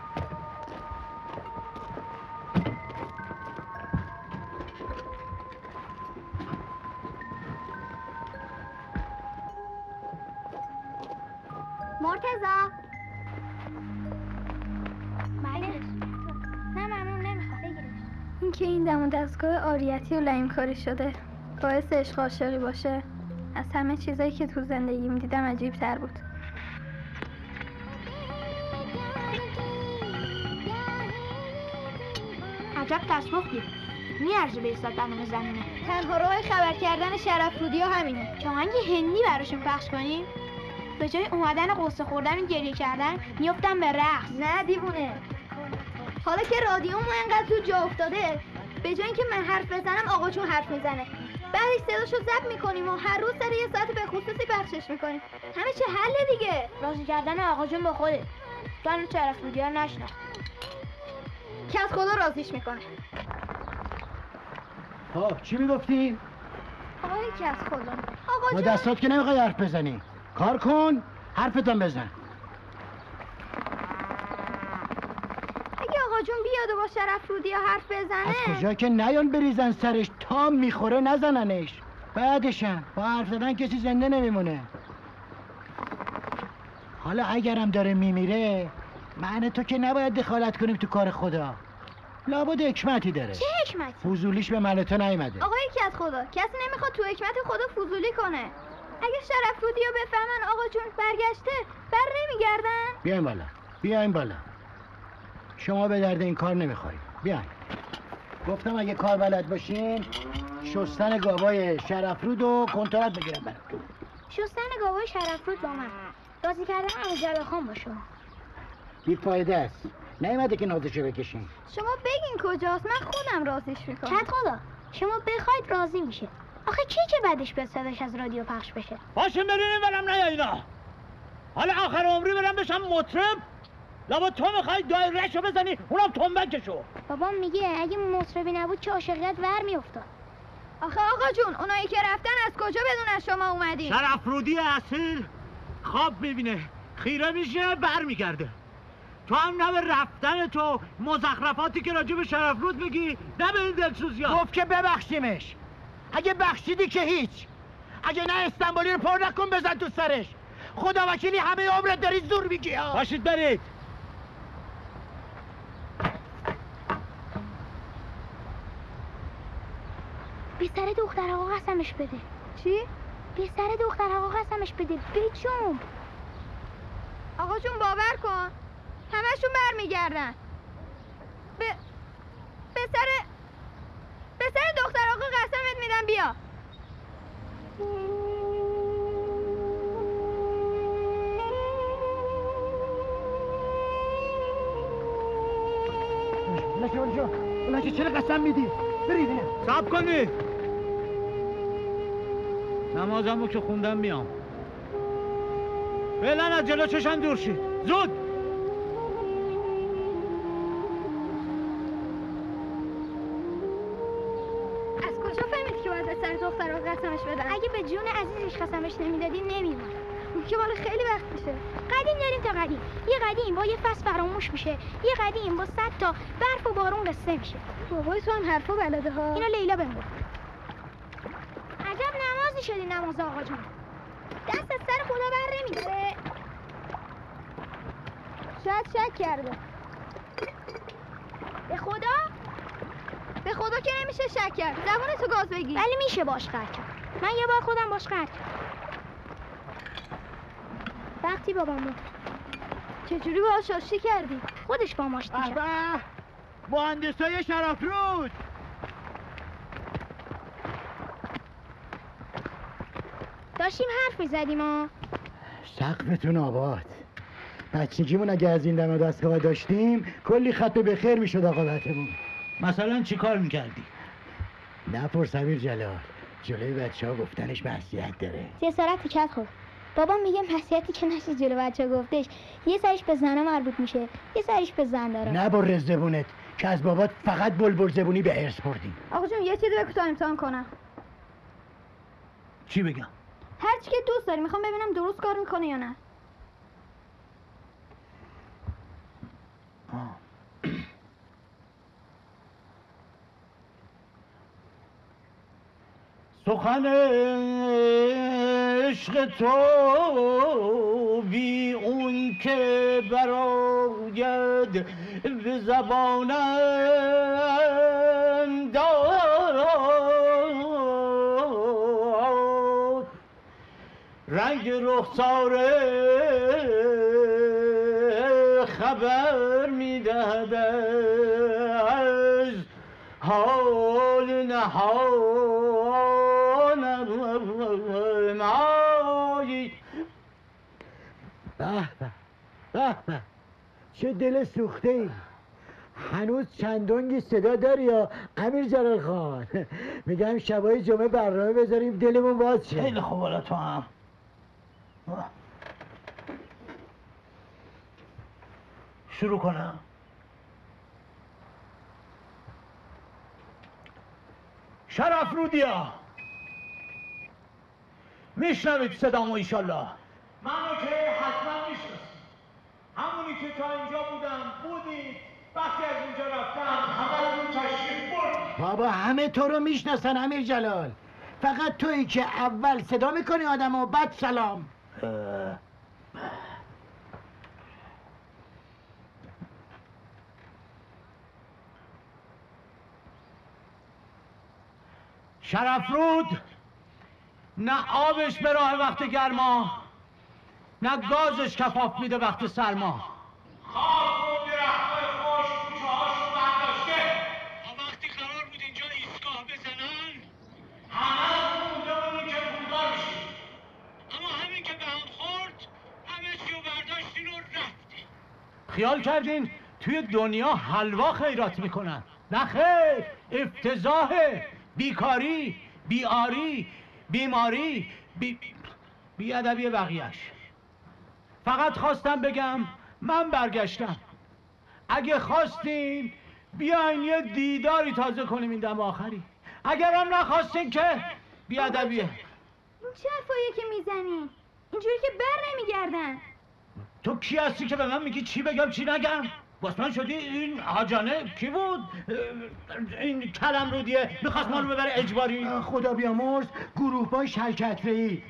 آریتی و لعیم کاری شده. باعث عشق عاشقی باشه. از همه چیزایی که تو زندگیم دیدم عجیب تر بود. عجب تصمختی میارزه به ایستاد برنامه زمینه. تنها راه خبر کردن شرف رودی ها همینه. که آهنگ هندی براشون پخش کنیم به جای اومدن قصه خوردن و گریه کردن میفتن به رقص. نه دیوونه. حالا که رادیومو انقدر تو جا افتاده به جای اینکه من حرف بزنم آقا چون حرف می‌زنه. بعدش صداشو ضبط می‌کنیم و هر روز سر یه ساعت به خصوصی پخشش می‌کنیم. همه چه حل دیگه؟ راضی کردن آقا جون به خوده تو طرف رودی ها نشناخت که از خدا راضیش می‌کنه. خب چی می‌گفتی؟ آقای که از خدا. آقا با جون. دستات که نمی‌خوای حرف بزنی. کار کن حرفتان بزن اگه آقا جون بیاد و با شرف رودی حرف بزنه؟ از کجا که نیان بریزن سرش تا می‌خوره نزننش. بعدشم با حرف زدن کسی زنده نمیمونه. حالا اگرم داره میمیره معنی تو که نباید دخالت کنیم تو کار خدا. لابد حکمتی داره. چه حکمتی؟ فضولیش به ملتا نیومده. آقای که از خدا کسی نمی‌خواد تو حکمت خدا فضولی کنه. اگه شرف رودی رو بفهمن آقا جون برگشته بر نمیگردن؟ بیاین بالا بیاین بالا. شما به درد این کار نمی‌خورید بیاین. گفتم اگه کار بلد باشین شستن گاوای شرفرود و کنترات بگیرم براتون. شستن گاوای شرف رود با من. راضی کردن جلال خان با شما بیفایده است. نیومده که نازشو بکشیم شما بگین کجاست؟ من خودم رازیش می‌کنم. کت خدا؟ شما بخواید راضی میشه. آخه کی که بعدش به صداش از رادیو پخش بشه؟ باشه برین برم نه اینا. حالا آخر عمری برم بشم مطرب. لابا تو می‌خوای دایرهشو بزنی اونم تنبکشو. بابام میگه اگه مطربی نبود چه عاشقیت ور میافتاد. آخه آقا جون اونایی که رفتن از کجا بدون از شما اومدین؟ شرف رودی اصیل خواب می‌بینه خیره میشه برمیگرده. تو هم نه به رفتن تو مزخرفاتی که راجع به شرف رود میگی نه به این دلسوزی ها گفت که ببخشیمش. اگه بخشیدی که هیچ. اگه نه استنبولی رو پر نکن بزن تو سرش. خدا وکیلی همه عمرت داری زور میگی ها باشید برید. به سر دختر آقا قسمش بده. چی؟ به سر دختر آقا قسمش بده. بچوم آقا جون باور کن. همشون برمیگردن. به به سر به سر دختر آقا قسمت میدم بیا. اونجا لکه چرا قسم میدی؟ برید سب کنید نمازمو که خوندم میام. فعلا از جلو چشم دور شید زود! از کجا فهمید که باید به سر دختر آقا قسمش بدم اگه به جون عزیزش قسمش نمی‌دادی نمیومد. اون که مال خیلی وقت میشه. قدیم داریم تا قدیم. یه قدیم با یه فصل فراموش میشه. یه قدیم با صد تا برف و بارون قصه میشه. بابای تو هم حرفا بلده ها. اینو لیلا بهم گفت. عجب نمازی شدی نماز آقا جون. دست از سر خدا بر نمیداره. شاید شک کرده. به خدا؟ به خدا که نمیشه شک کرد. زبون تو گاز بگی ولی میشه باش کرد. من یه بار خودم باش کردم. وقتی بابام مرد چجوری باهاش آشتی کردی؟ خودش با آشتی به کرد مهندسای شرف رود داشتیم حرف می‌زدیم ها سقفتون آباد. بچگیمون اگه از این دم دستگاه داشتیم کلی خط به خیر می‌شد آقابتمون مثلا چی کار می‌کردی؟ نپرس امیر جلال. جلوی بچه ها گفتنش معصیت داره. جسارت کت خورد بابام میگه مسیحتی که نشه جلو بچه گفتش. یه سرش به زنها مربوط میشه. یه سرش به زن داره. نبر زبونت که از بابات فقط بلبل زبونی به ارث بردی. آقا جون یه چیزی بگو تا امتحان کنم. چی بگم؟ هر چی که دوست داری می‌خوام ببینم درست کار می‌کنه یا نه. [CLEARS THROAT] سخن عشق تو بی اون که براید به زبانم داد. رنگ رخسار خبر می‌دهد از حال نهانم آی به به به چه دل سوخته ای هنوز چندونگی صدا داری یا امیر جلال خان؟ [LAUGHS] میگم شبای جمعه برنامه بذاریم دلمون باز شه. خیلی خوب حالا تو هم. شروع کنم. شرف رودیا. میشنوید صدامو ایشالله. منو که حتما همونی که تا اینجا بودم بودید. وقتی از اینجا رفتم همه تشریف برد. بابا همه تو رو می‌شناسن امیر جلال. فقط تویی که اول صدا می‌کنی آدم و بعد سلام. شرف رود نه آبش به راه وقت گرما نه گازش کفاف میده وقت سرما. خیال کردین توی دنیا حلوا خیرات می‌کنن. نه خیر افتضاح بیکاری بیاری بیماری بی بیادبی بقیهش فقط خواستم بگم من برگشتم. اگه خواستین بیاین یه دیداری تازه کنیم این دم آخری. اگر هم نخواستین که بیادبیه. این چه حرفاییه که می‌زنی؟ اینجوری که بر نمیگردن. تو کی هستی که به من میگی چی بگم چی نگم؟ من شدی؟ این حاجانه کی بود؟ این کلم رودیه می‌خواست ما رو ببره اجباری؟ خدا بیامرز گروه بای شرکت ای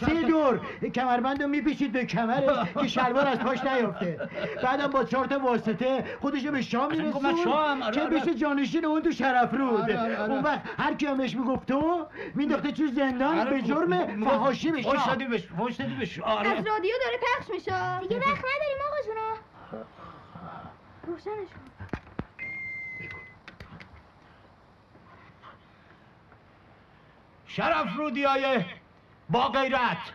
سه دور کمربند رو میپیچید به کمرش که شلوار از پاش نیفته بعدم با چهار تا واسطه خودش به شام میرسون که بشه جانشین اون تو شرف رود. اون وقت هر کی همش می‌گفت تو مینداخته تو زندان به جرم فحاشی شام فوش دادی بش فوش دادی بش از رادیو داره پخش میشه. دیگه وقت نداریم آقا روشنش کن. شرف رودیای با غیرت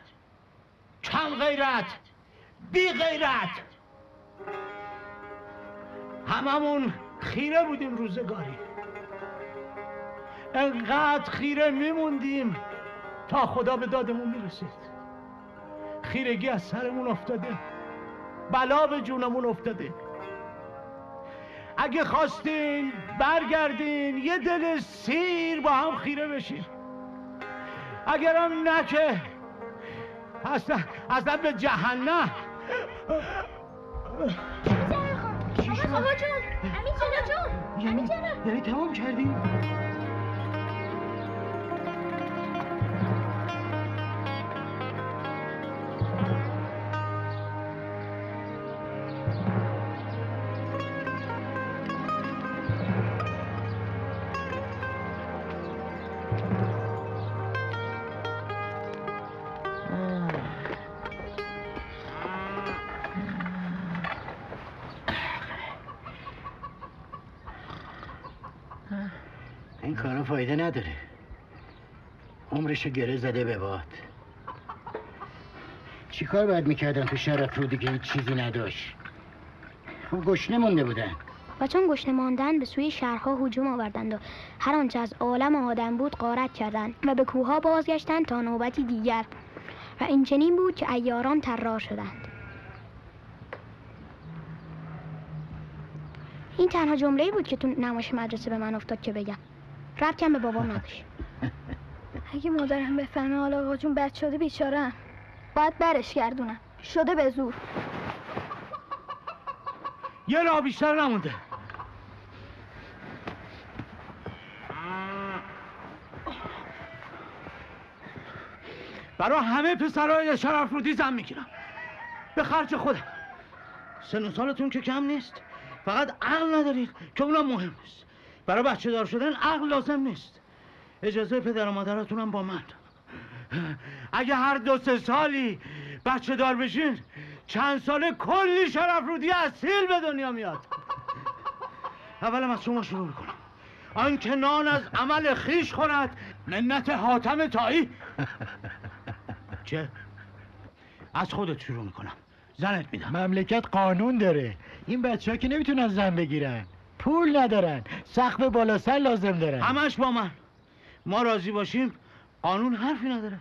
کم غیرت بی غیرت. هممون خیره بودیم روزگاری. انقدر خیره میموندیم تا خدا به دادمون می‌رسید. خیرگی از سرمون افتاده. بلا به جونمون افتاده. اگه خواستین برگردین یه دل سیر با هم خیره بشین. اگرم نه که اصلا اصلا به جهنم. آقا جون امین جون امین جون یعنی تمام کردی؟ فایده نداره. عمرشو گره زده به باد. چی کار باید می‌کردن تو شرف رودی که هیچ چیزی نداشت؟ خب گشنه مونده بودن. و چون گشنه ماندن به سوی شهرها هجوم آوردند و هر آنچه از عالم آدم بود غارت کردند و به کوهها بازگشتند تا نوبتی دیگر. و این چنین بود که ایاران ترار شدند. این تنها جمله بود که تو نمایش مدرسه به من افتاد که بگم. ربطی هم به بابام نداشت [LAUGHS] اگه مادرم بفهمه حالا آقا جون بد شده بیچارم باید برش گردونم. شده به زور. [LAUGHS] یه راه بیشتر نمونده. برای همه پسرهای شرف رودی زن می‌گیرم. به خرج خودم. سن و سالتون که کم نیست. فقط عقل ندارید که اونم مهم نیست. برای بچه دار شدن عقل لازم نیست. اجازه پدر و مادراتونم با من. اگه هر دو سه سالی بچه دار بشین چند ساله کلی شرف رودی اصیل به دنیا میاد. اولم از شما شروع می‌کنم. آنکه نان از عمل خیش خورد منت حاتم تایی. چه؟ از خودت شروع می‌کنم. زنت میدم. مملکت قانون داره. این بچه ها که نمی‌تونن زن بگیرن. پول ندارن. سقف بالا سر لازم دارن. همش با من. ما راضی باشیم قانون حرفی نداره.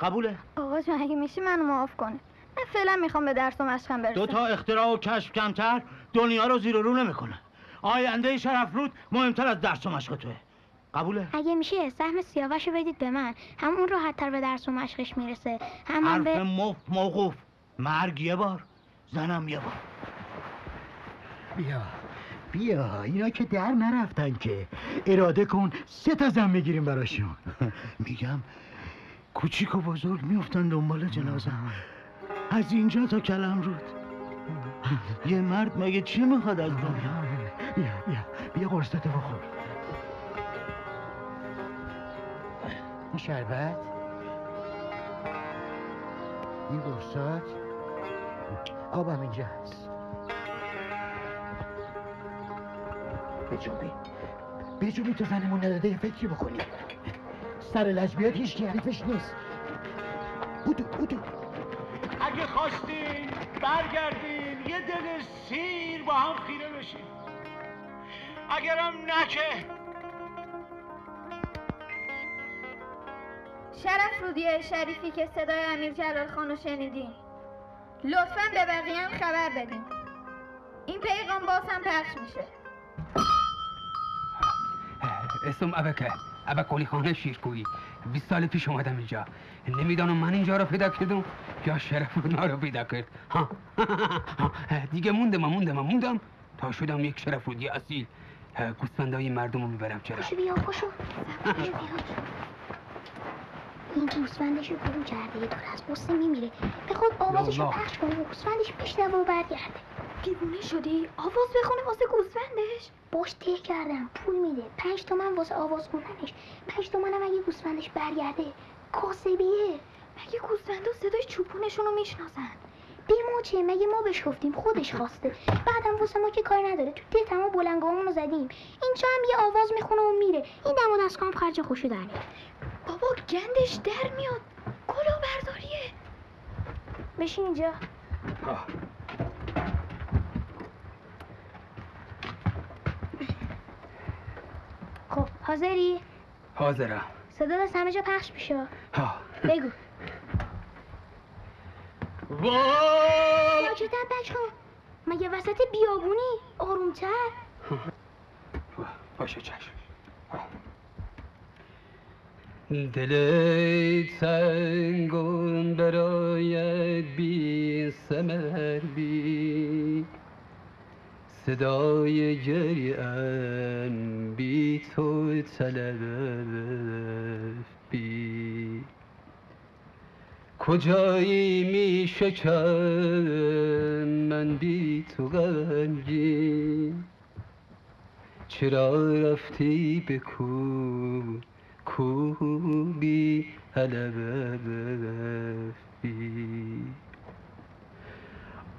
قبوله؟ آقا جون اگه میشه منو معاف کنه من فعلا می‌خوام به درس و مشقم برسم. دو تا اختراع و کشف کمتر دنیا رو زیر و رو نمی‌کنه. آینده شرف رود مهمتر از درس و مشق توه. قبوله؟ اگه میشه سهم سیاوش رو بدید به من. هم اون راحتتر به درس و مشقش می‌رسه هم من حرف به مفت موقوف. مرگ یه بار زنم یه بار. بیا. بیا اینا که در نرفتن که. اراده کن سه تا زن بگیریم براشون. [LAUGHS] میگم کوچیک و بزرگ میفتن دنبال جنازه. از اینجا تا کلم رود یه مرد مگه چی می‌خواد از دنیا؟ بیا بیا بیا قرصتو بخور. شربت؟ این قرصات؟ آبم اینجا هست. بجوبی بجوبی تو زنمون نداده یه فکری بکنی. سر لجبیات هیچ حریفش نیست. بودو بودو. اگه خواستین برگردین یه دل سیر با هم خیره بشین. اگرم نکه. شرف رودیه شریفی که صدای امیر جلال خانو شنیدین. لطفا به بقیه هم خبر بدین. این پیغام باز هم پخش میشه. اسم ابکه. ابک خانه شیرکویی 20 سال پیش اومدم اینجا. نمی‌دانم من اینجا رو پیدا کردم یا شرف رو رو پیدا کرد. ها. دیگه موندم موندم موندم. تا شدم یک شرف رودی اصیل. گوسفندای مردم رو می‌برم چرا؟ پاشو بیا بیا این گوسفندش رو برو کرده یه دور از قصه میمیره. بخواد آوازش رو پخش کنه و گوسفندش بشنوه و برگرده. دیوونه شدی؟ آواز بخونه واسه گوسفندش؟ باش ته کردم. پول میده. پنج تومن واسه آواز خوندنش پنج تومنم اگه گوسفندش برگرده. کاسبیه. مگه گوسفندا صدای چوپونشون رو می‌شناسن؟ به ما چه مگه ما بهش گفتیم؟ خودش خواسته. بعدم واسه ما که کاری نداره. تو ده تمام بلنگامون رو زدیم اینجا هم یه آواز می‌خونه و میره. این دم و دستگاه خرج خوشی داره بابا گندش در میاد. کلا برداریه بشین اینجا. حاضری؟ حاضرم. صدا از همه جا پخش میشه. ها. بگو. وای! ساکتم بچه مگه وسط بیابونی آرومتر؟ باشه چشم. دل تنگون برایت بی سمر بی صدای گریان بی تو طلب بی کجایی می شکم من بی تو چرا رفتی به کو کو بی بی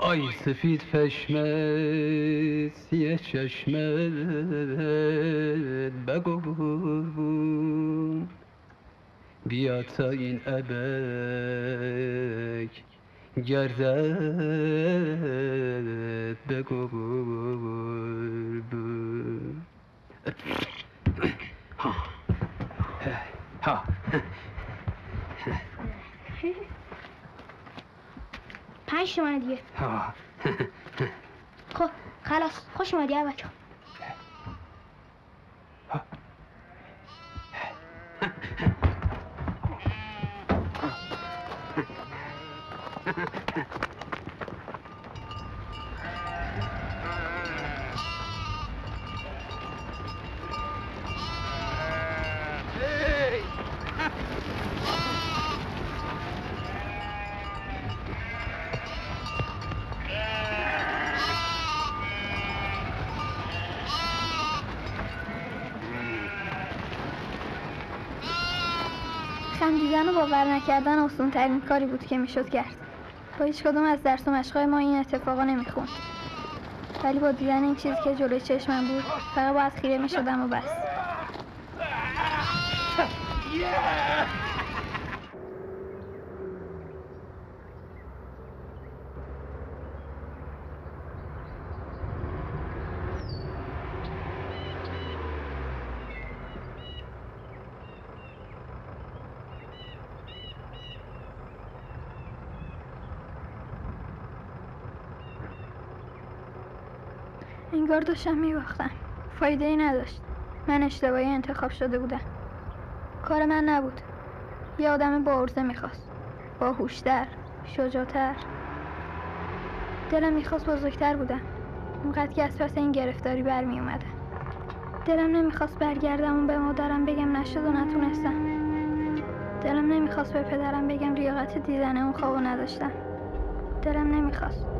آی سفید پشمت سیه چشمت بگو قربون بیا تا این ابک گردد بگو قربون ها ها پنج تومن دیگه. خب خلاص. خوش اومدی بچه نکردن آسون ترین کاری بود که می‌شد کرد. با هیچ کدوم از درس و مشقای ما این اتفاقا نمی‌خوند. ولی با دیدن این چیزی که جلوی چشمم بود فقط باید خیره می‌شدم و بس. انگار داشتم میباختم. فایده ای نداشت. من اشتباهی انتخاب شده بودم. کار من نبود. یه آدم با عرضه می‌خواست. باهوشتر شجاعتر. دلم می‌خواست بزرگتر بودم. اونقدر که از پس این گرفتاری برمی اومدم دلم نمی‌خواست برگردم و به مادرم بگم نشد و نتونستم. دلم نمی‌خواست به پدرم بگم لیاقت دیدن اون خوابو نداشتم. دلم نمی‌خواست.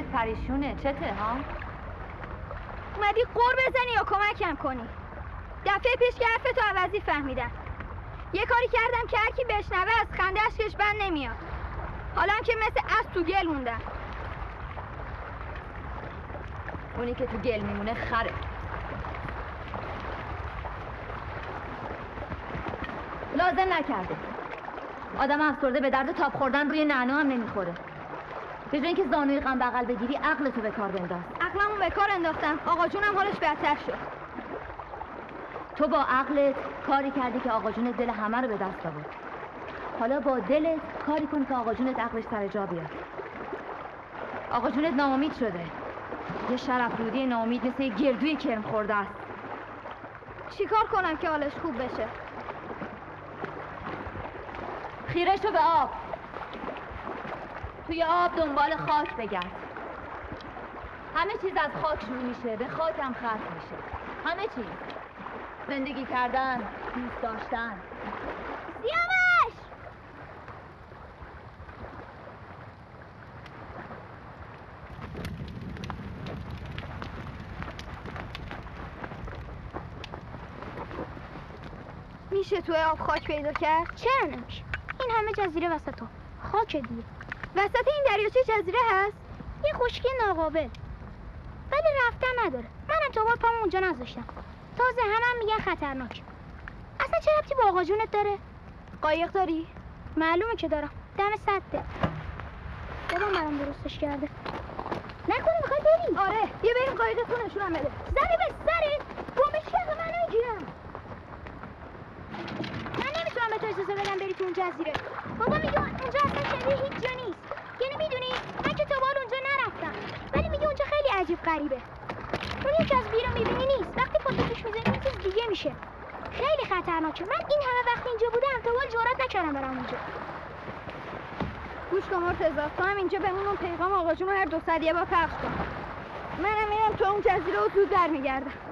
فکرت پریشونه. چته ها؟ اومدی قور بزنی یا کمکم کنی؟ دفعه پیش که حرفتو عوضی فهمیدم. یه کاری کردم که هرکی بشنوه از خنده اشکش بند نمیاد. حالا که مثل از تو گل موندم. اونی که تو گل میمونه خره. لازم نکرده. آدم افسرده به درد تاب خوردن روی نعنا هم نمی‌خوره. به جای اینکه زانوی غم بغل بگیری عقل تو به کار بنداز. عقلمو به کار انداختم. آقا جونم حالش بهتر شد. تو با عقلت کاری کردی که آقا جونت دل همه رو به دست آورد. حالا با دلت کاری کن که آقا جونت عقلش سر جا بیاد. آقا جونت ناامید شده. یه شرف رودی ناامید مثل یه گردوی کرم خورده است. چیکار کنم که حالش خوب بشه؟ خیره شو به آب. توی آب دنبال خاک بگرد. همه چیز از خاک شروع میشه به خاک هم ختم میشه. همه چیز زندگی کردن دوست داشتن. سیامش! میشه توی آب خاک پیدا کرد؟ چرا نمیشه؟ این همه جزیره وسط تو. خاک دیگه. وسط این دریاچه جزیره هست؟ یه خشکی ناقابل. ولی رفتن نداره. منم تا بار پامو اونجا نذاشتم. تازه همم میگن خطرناک. اصلا چه ربطی با آقا جونت داره؟ قایق داری؟ معلومه که دارم. دم سده بابام برام درستش کرده. نکنه می‌خوای بریم آره بیا بریم قایقتون نشونم بده. زنی به سرت بومش که من نگیرم من نمی‌تونم به تو اجازه بدم بری تو اون جزیره. بابا میگه اونجا اصلا شبیه هیچ جا نیست یعنی می‌دونی من که تا بال اونجا نرفتم ولی میگه اونجا خیلی عجیب غریبه. اون یه جزیره رو می‌بینی نیست. وقتی پاتو توش می‌زنی چیز دیگه میشه. خیلی خطرناکه من این همه وقت اینجا بودم تا بال جرات نکردم برم اونجا. گوش کن مرتضی. تو هم اینجا بمون اون پیغام آقا جون رو هر دو یه بار پخش کن. منم میرم تو اون جزیره و زود در میگردم.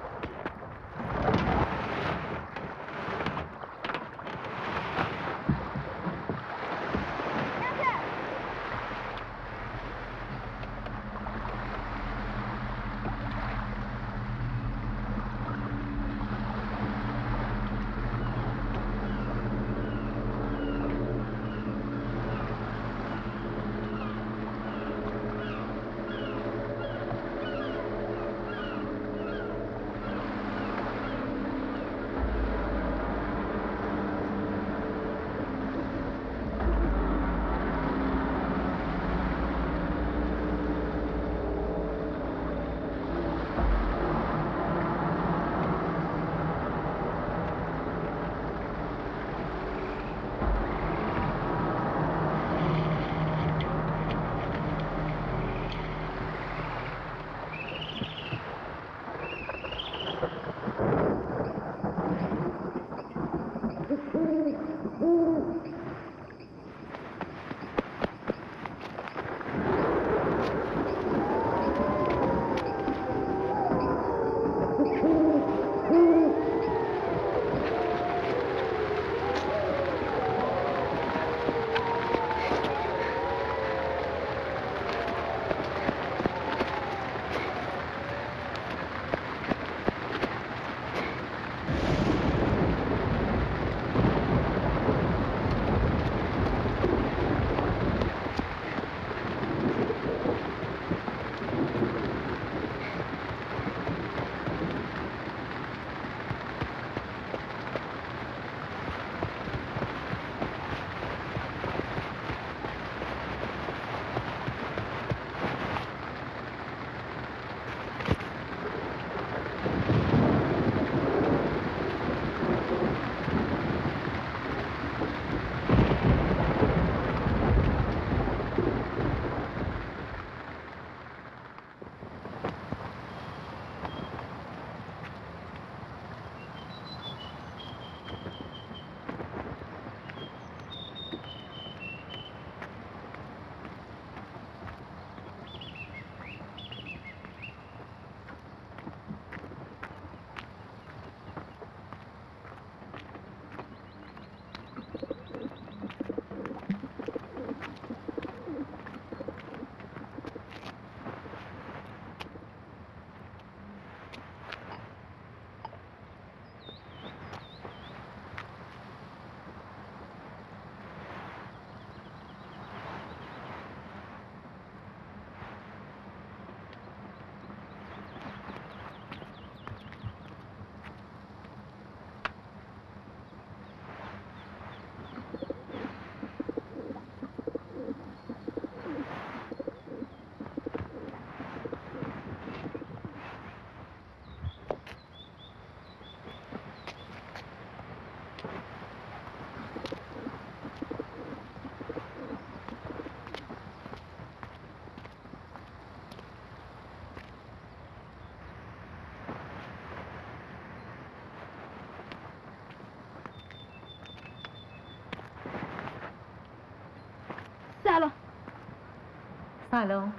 سلام.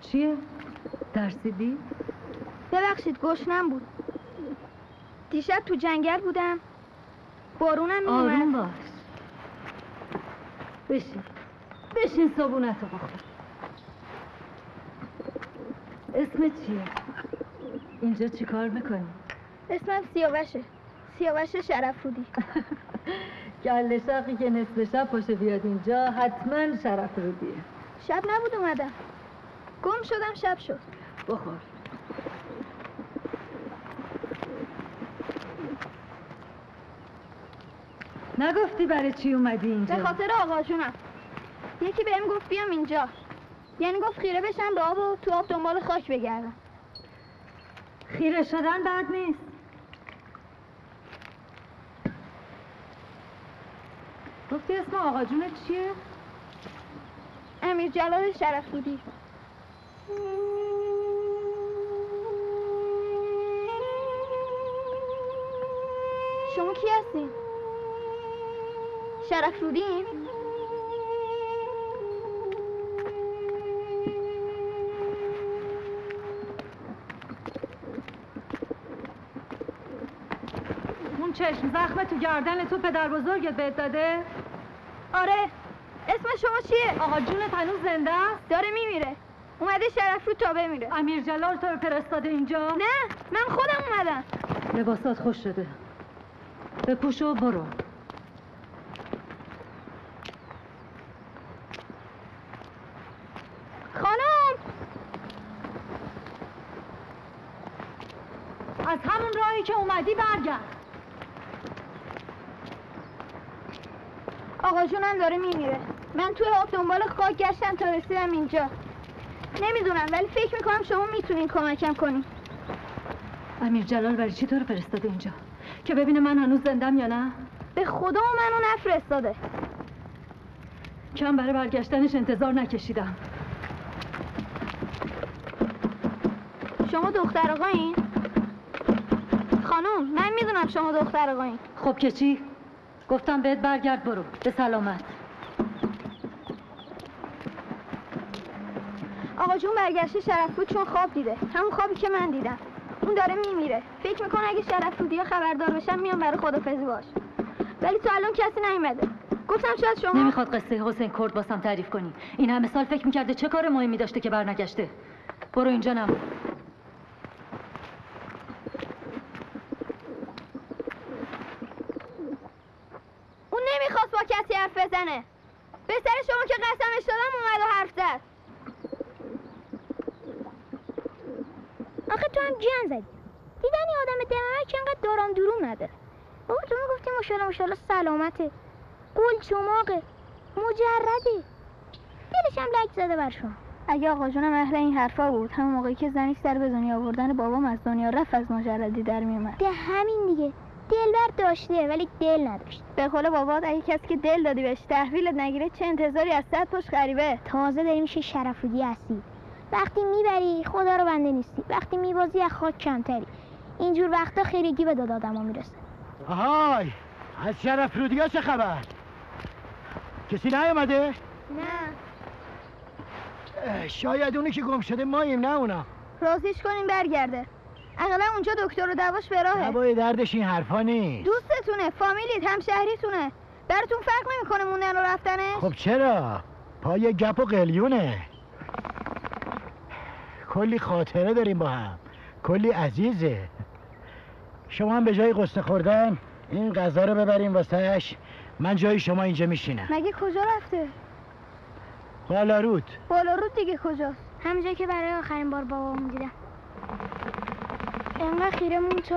چیه؟ ترسیدی؟ ببخشید گشنم بود. دیشب تو جنگل بودم. بارونم آروم میومد باش. بشین. بشین صابونتو بخور. اسمت چیه؟ اینجا چی کار می‌کنی؟ اسمم سیاوشه. سیاوش شرفرودی. [LAUGHS] گله شقی که نصف شب پاشه بیاد اینجا حتما شرف رودیه شب نبود اومدم. گم شدم شب شد. بخور. نگفتی برای چی اومدی اینجا؟ به خاطر آقا جونم یکی بهم گفت بیام اینجا. یعنی گفت خیره بشم به آب و تو آب دنبال خاک بگردم. خیره شدن بد نیست. گفتی اسم آقا جونت چیه؟ امیر جلال شرفرودی شما کی هستین؟ شرفرودین؟ اون چشم زخم تو گردن تو پدر بزرگت بهت داده؟ آره شما چیه؟ آقا جونت هنوز زنده است؟ داره میمیره. اومده شرفرود تا بمیره امیر جلال تو رو فرستاده اینجا؟ نه من خودم اومدم. لباسات خوش شده. بپوش و برو. خانم! از همون راهی که اومدی برگرد. آقا جونم داره میمیره. من توی آب دنبال خاک گشتم تا رسیدم اینجا نمی‌دونم ولی فکر می‌کنم شما می‌تونین کمکم کنین امیر جلال برای چی تو رو فرستاده اینجا؟ که ببینه من هنوز زندم یا نه؟ به خدا و منو نفرستاده کم برای برگشتنش انتظار نکشیدم شما دختر آقایین؟ خانم من می‌دونم شما دختر آقایین خب که چی؟ گفتم بهت برگرد برو به سلامت آقا جون برگشته شرفرود چون خواب دیده. همون خوابی که من دیدم. اون داره میمیره. فکر می‌کنه اگه شرفرودی ها خبردار بشن میان برای خدافزی باش. ولی تا الان کسی نیومده. گفتم شاید شما نمی‌خواد قصه حسین کرد باسم تعریف کنی. این همه سال فکر می‌کرده چه کار مهمی داشته که برنگشته. برو اینجا نمون اون نمی‌خواست با کسی حرف بزنه به سر شما که قسمش دادم اومد و حرف زد آخه تو هم جن زدی. دیدن یه آدم دمه که انقدر دارام دروم نداره بابا تو می‌گفتی ماشاءالله ماشاءالله سلامته. گل چماقه. مجرده. دلش هم لک زده بر شما. اگه آقا جونم اهل این حرفا بود. همون موقعی که زنی سر به دنیا آوردن بابام از دنیا رفت از مجردی در میومد ده همین دیگه. دلبر داشته ولی دل نداشت. به قول بابات اگه کسی که دل دادی بهش تحویلت نگیره چه انتظاری از صد پشت غریبه؟ تازه داری میشه شرفودی هستی وقتی می‌بری خدا رو بنده نیستی. وقتی میبازی از خاک کمتری. اینجور وقتا خیرگی به داد آدما می‌رسه. آهای! از شرف رودیا چه خبر؟ کسی نیومده؟ نه. شاید اونی که گم شده ماییم نه اونا. راضیش کنین برگرده. اقلا اونجا دکتر و دواش به راهه. هوای دردش این حرفا نیست. دوستتونه فامیلیت همشهریتونه براتون فرق نمی‌کنه موندن و رفتنش؟ خب چرا؟ پای گپ و قلیونه. کلی خاطره داریم با هم. کلی عزیزه. شما هم به جای قصه خوردن این غذا رو ببریم واسهش. من جای شما اینجا میشینم. مگه کجا رفته؟ بالا رود. بالا رود دیگه کجاست؟ همونجا که برای آخرین بار بابامو دیدم انقدر خیره مون تو.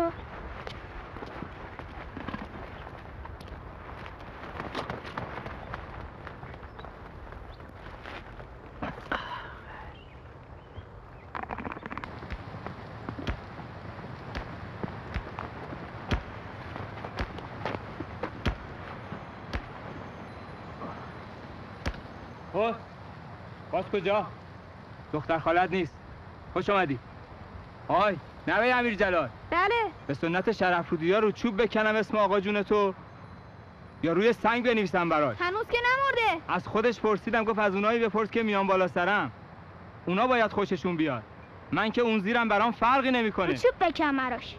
خب باز کجا؟ دختر خالت نیست. خوش اومدی. های نوه امیر جلال. بله. به سنت شرف ها رو چوب بکنم اسم آقا جون تو. یا روی سنگ بنویسم براش. هنوز که نمرده. از خودش پرسیدم گفت از اونایی بپرس که میان بالا سرم. اونا باید خوششون بیاد. من که اون زیرم برام فرقی نمی‌کنه. چوب بکن براش.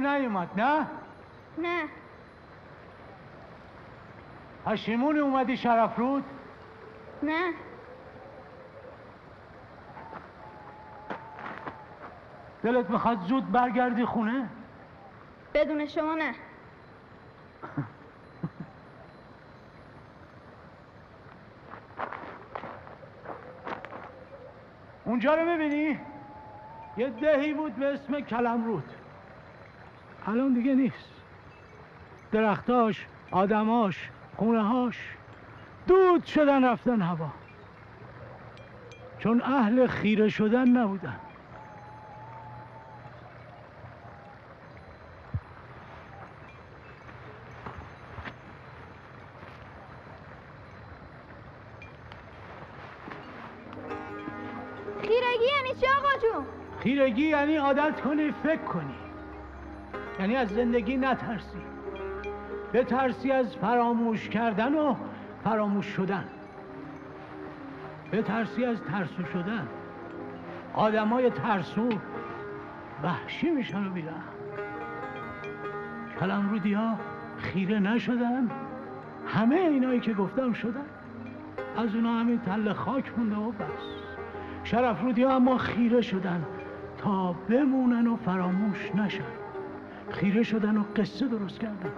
نیومد نه؟ نه پشیمونی اومدی شرف رود؟ نه دلت می‌خواد زود برگردی خونه؟ بدون شما نه اونجا رو می‌بینی؟ یه دهی بود به اسم کلمرود الان دیگه نیست. درختاش آدماش خونهاش دود شدن رفتن هوا. چون اهل خیره شدن نبودن. خیرگی یعنی چی آقا جون؟ خیرگی یعنی عادت کنی فکر کنی. یعنی از زندگی نترسی. بترسی از فراموش کردن و فراموش شدن. بترسی از ترسو شدن. آدمای ترسو وحشی میشن و بیرن کلمرودی ها خیره نشدن. همه اینایی که گفتم شدن. از اونا همین تل خاک مونده و بس. شرفرودی ها اما خیره شدن. تا بمونن و فراموش نشن. خیره شدن و قصه درست کردن.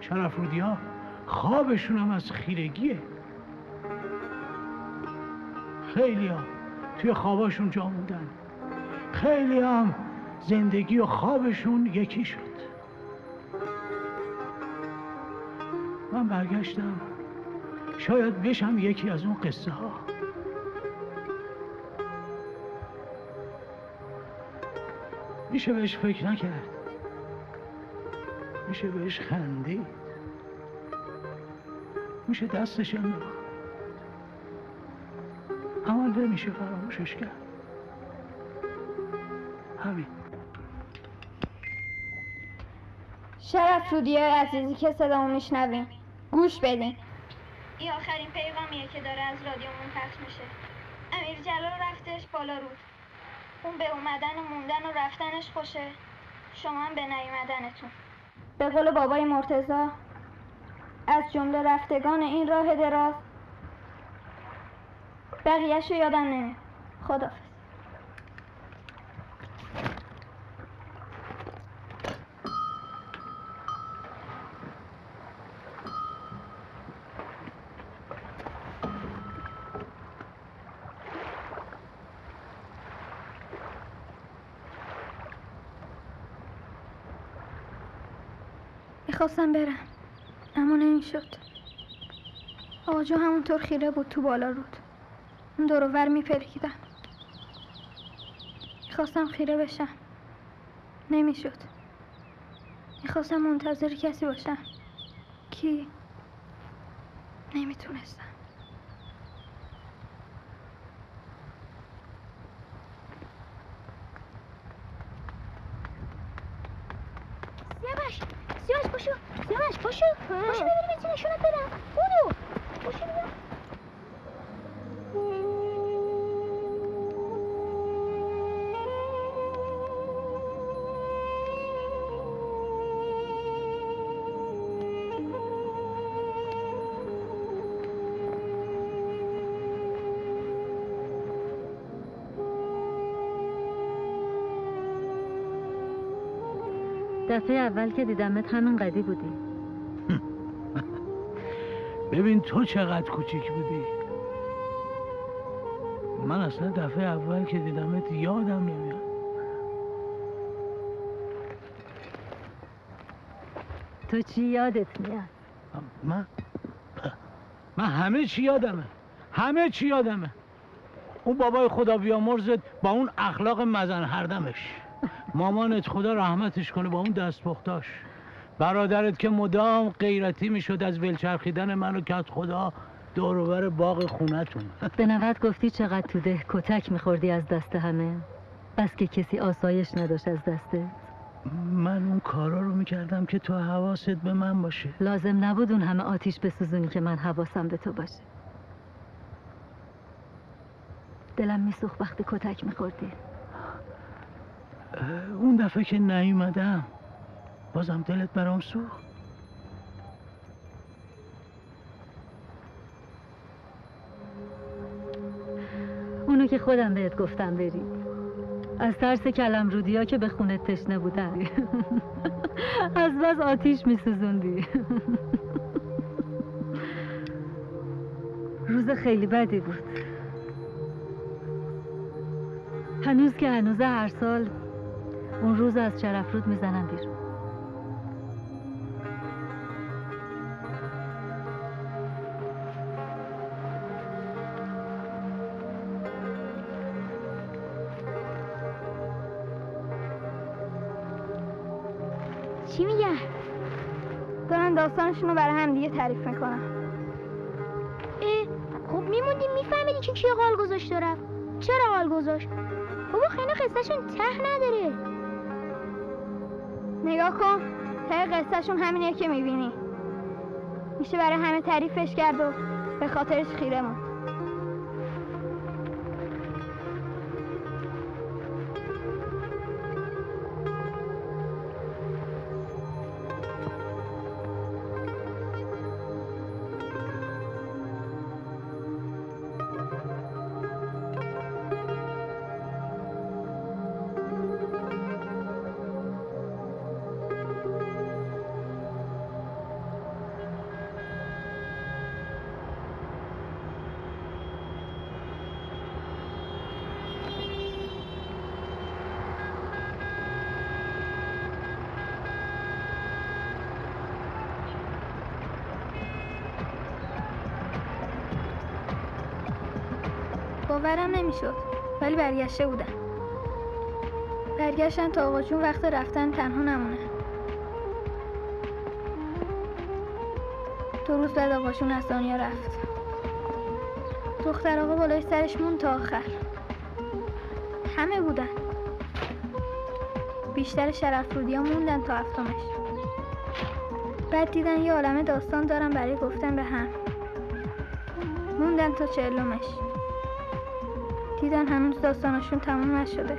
شرفرودی ها خوابشون هم از خیرگیه. خیلی ها توی خواباشون جا موندن. خیلی هم زندگی و خوابشون یکی شد. من برگشتم. شاید بشم یکی از اون قصه ها میشه بهش فکر نکرد. میشه بهش خندید. میشه دستش انداخت. اما نمیشه فراموشش کرد. همین. شرف رودیای عزیزی که صدامو میشنوین گوش بدین این آخرین پیغامیه که داره از رادیومون پخش میشه. امیر جلال رفتش بالا رود. اون به اومدن و موندن و رفتنش خوشه. شما هم به نیومدنتون. به قول بابای مرتزا از جمله رفتگان این راه دراز. بقیهش رو یادم نمیاد. خدافز می‌خواستم برم. اما نمی‌شد آجا همونطور خیره بود تو بالا رود. اون دروور میپلکیدم می‌خواستم خیره بشم. نمی‌شد. می‌خواستم منتظر کسی باشم. کی؟ نمی‌تونستم سیاوش سیاوش پاشو سیاوش پاشو پاشو نشونت بدم بیا دفعه اول که دیدمت همین قدی بودی. ببین تو چقدر کوچیک بودی. من اصلا دفعه اول که دیدمت یادم نمیاد. تو چی یادت میاد؟ من؟ من همه چی یادمه. همه چی یادمه. اون بابای خدا بیامرزت با اون اخلاق مزن هردمش مامانت خدا رحمتش کنه با اون دست پختاش برادرت که مدام غیرتی می‌شد از ولچرخیدن منو کت خدا دوروبر باغ خونتون به نوت گفتی چقدر تو ده کتک میخوردی از دست همه. بس که کسی آسایش نداشت از دسته من اون کارا رو می‌کردم که تو حواست به من باشه. لازم نبود اون همه آتیش بسوزونی که من حواسم به تو باشه. دلم میسوخت وقتی کتک میخوردی. اون دفعه که نیومدم بازم دلت برام سوخت. اونو که خودم بهت گفتم بری. از ترس کلم رودیا که به خونت تشنه بودن. [LAUGHS] از بس آتیش میسوزوندی. [LAUGHS] روز خیلی بدی بود. هنوز که هنوزه هر سال اون روز از شرف رود می‌زنم بیرون. داستانشون رو برای هم دیگه تعریف می‌کنن اه خب میموندیم میفهمیدی که کی قال گذاشت رفت. چرا قال گذاشت؟ بابا خیلی قصهشون ته نداره. نگاه کن ته قصهشون همینه که می‌بینی. میشه برای همه تعریفش کرد و به خاطرش خیره موند باورم نمی‌شد. ولی برگشته بودن برگشتن تا آقا جون وقت رفتن تنها نمونه. دو روز بعد آقا جون از دنیا رفت. دختر آقا بالای سرش مون تا آخر. همه بودن. بیشتر شرف رودی ها موندن تا هفتمش. بعد دیدن یه عالمه داستان دارن برای گفتن به هم. موندن تا چهلمش. دیدن هنوز داستانشون تموم نشده.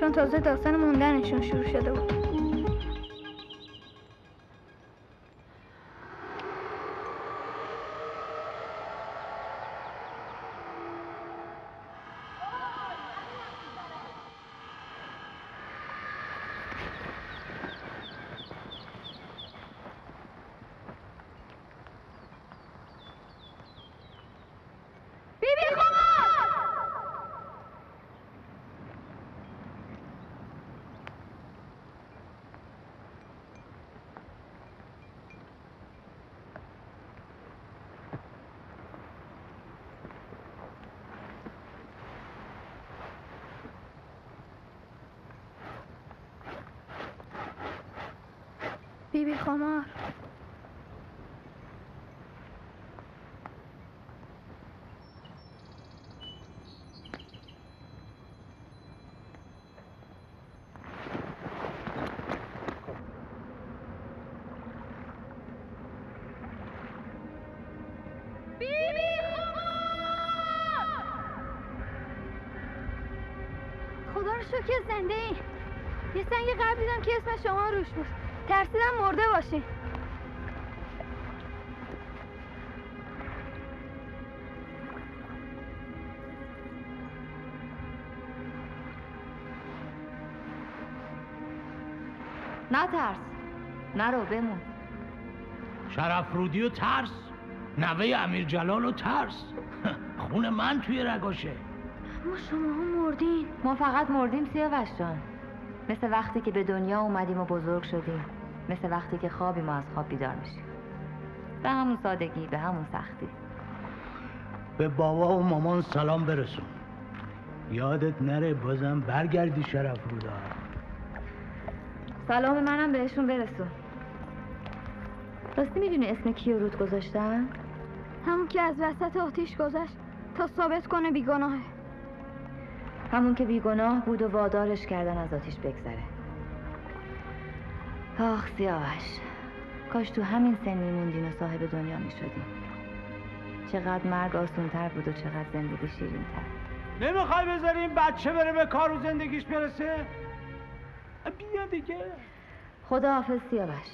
چون تازه داستان موندنشون شروع شده بود بیبی خمار. شکر که زنده ای. یه سنگ قبل دیدم که اسم شما روش بود. ترسیدم مرده باشی. نترس نرو بمون. شرف رودی و ترس نوه امیر جلال و ترس. [LAUGHS] خون من توی رگاشه. ما شما ها مردین. ما فقط مردیم سیاوش جان. مثل وقتی که به دنیا اومدیم و بزرگ شدیم. مثل وقتی که خوابیم و از خواب بیدار میشیم. به همون سادگی به همون سختی. به بابا و مامان سلام برسون. یادت نره بازم برگردی شرف رودا سلام منم بهشون برسون. راستی می‌دونی اسم کیو رود گذاشتن؟ همون که از وسط آتیش گذشت تا ثابت کنه بیگناهه. همون که بیگناه بود و وادارش کردن از آتیش بگذره. آخ سیاوش. کاش تو همین سن میموندین و صاحب دنیا می‌شدیم چقدر مرگ آسونتر بود و چقدر زندگی شیرینتر. نمی‌خوای بذاریم بچه بره به کار و زندگیش برسه؟ بیا دیگه. خدا حافظ سیاوش.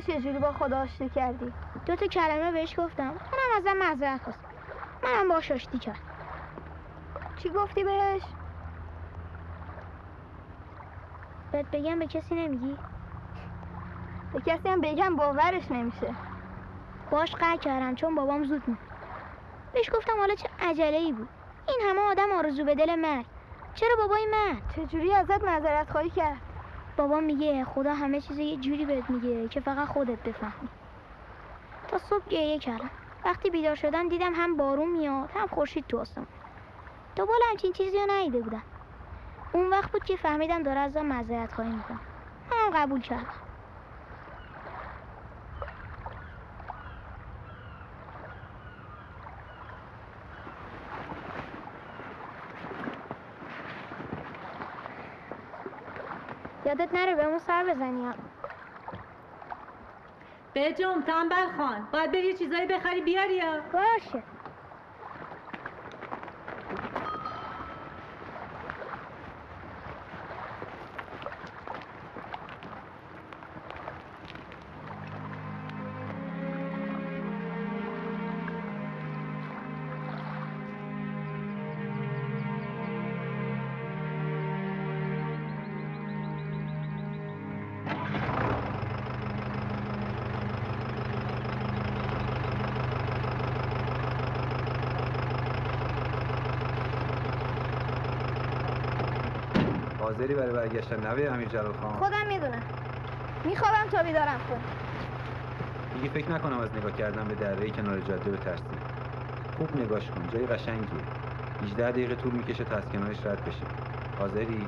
چجوری با خدا آشتی کردی؟ دو تا کلمه بهش گفتم. اونم ازم معذرت خواست منم باش آشتی کردم. چی گفتی بهش؟ بهت بگم به کسی نمیگی؟ به کسی هم بگم باورش نمیشه. باش قهر کردم چون بابام زود مرد بهش گفتم حالا چه عجله ای بود. این همه آدم آرزو به دل مرد. چرا بابای مرد؟ چجوری ازت معذرت خواهی کرد؟ بابا میگه خدا همه چیز یه جوری بهت میگه که فقط خودت بفهمی. تا صبح گریه کردم. وقتی بیدار شدم دیدم هم بارون میاد هم خورشید تو آسمون. دوباره همچین چیزی رو ندیده بودم. اون وقت بود که فهمیدم داره ازم معذرت خواهی می‌کنه. منم قبول کردم. یادت نره بهمون سر بزنی ها. بجم تنبل خان. باید بری یه چیزایی بخری بیاری یا؟ باشه. حاضری برای برگشتن نوه امیر جلال خان. خودم می‌دونم. میخوابم تا بیدارم کن دیگه فکر نکنم از نگاه کردن به دره کنار جاده بترسی. خوب نگاش کن جای قشنگیه. 18 دقیقه طول می‌کشه تا از کنارش رد بشی. حاضری؟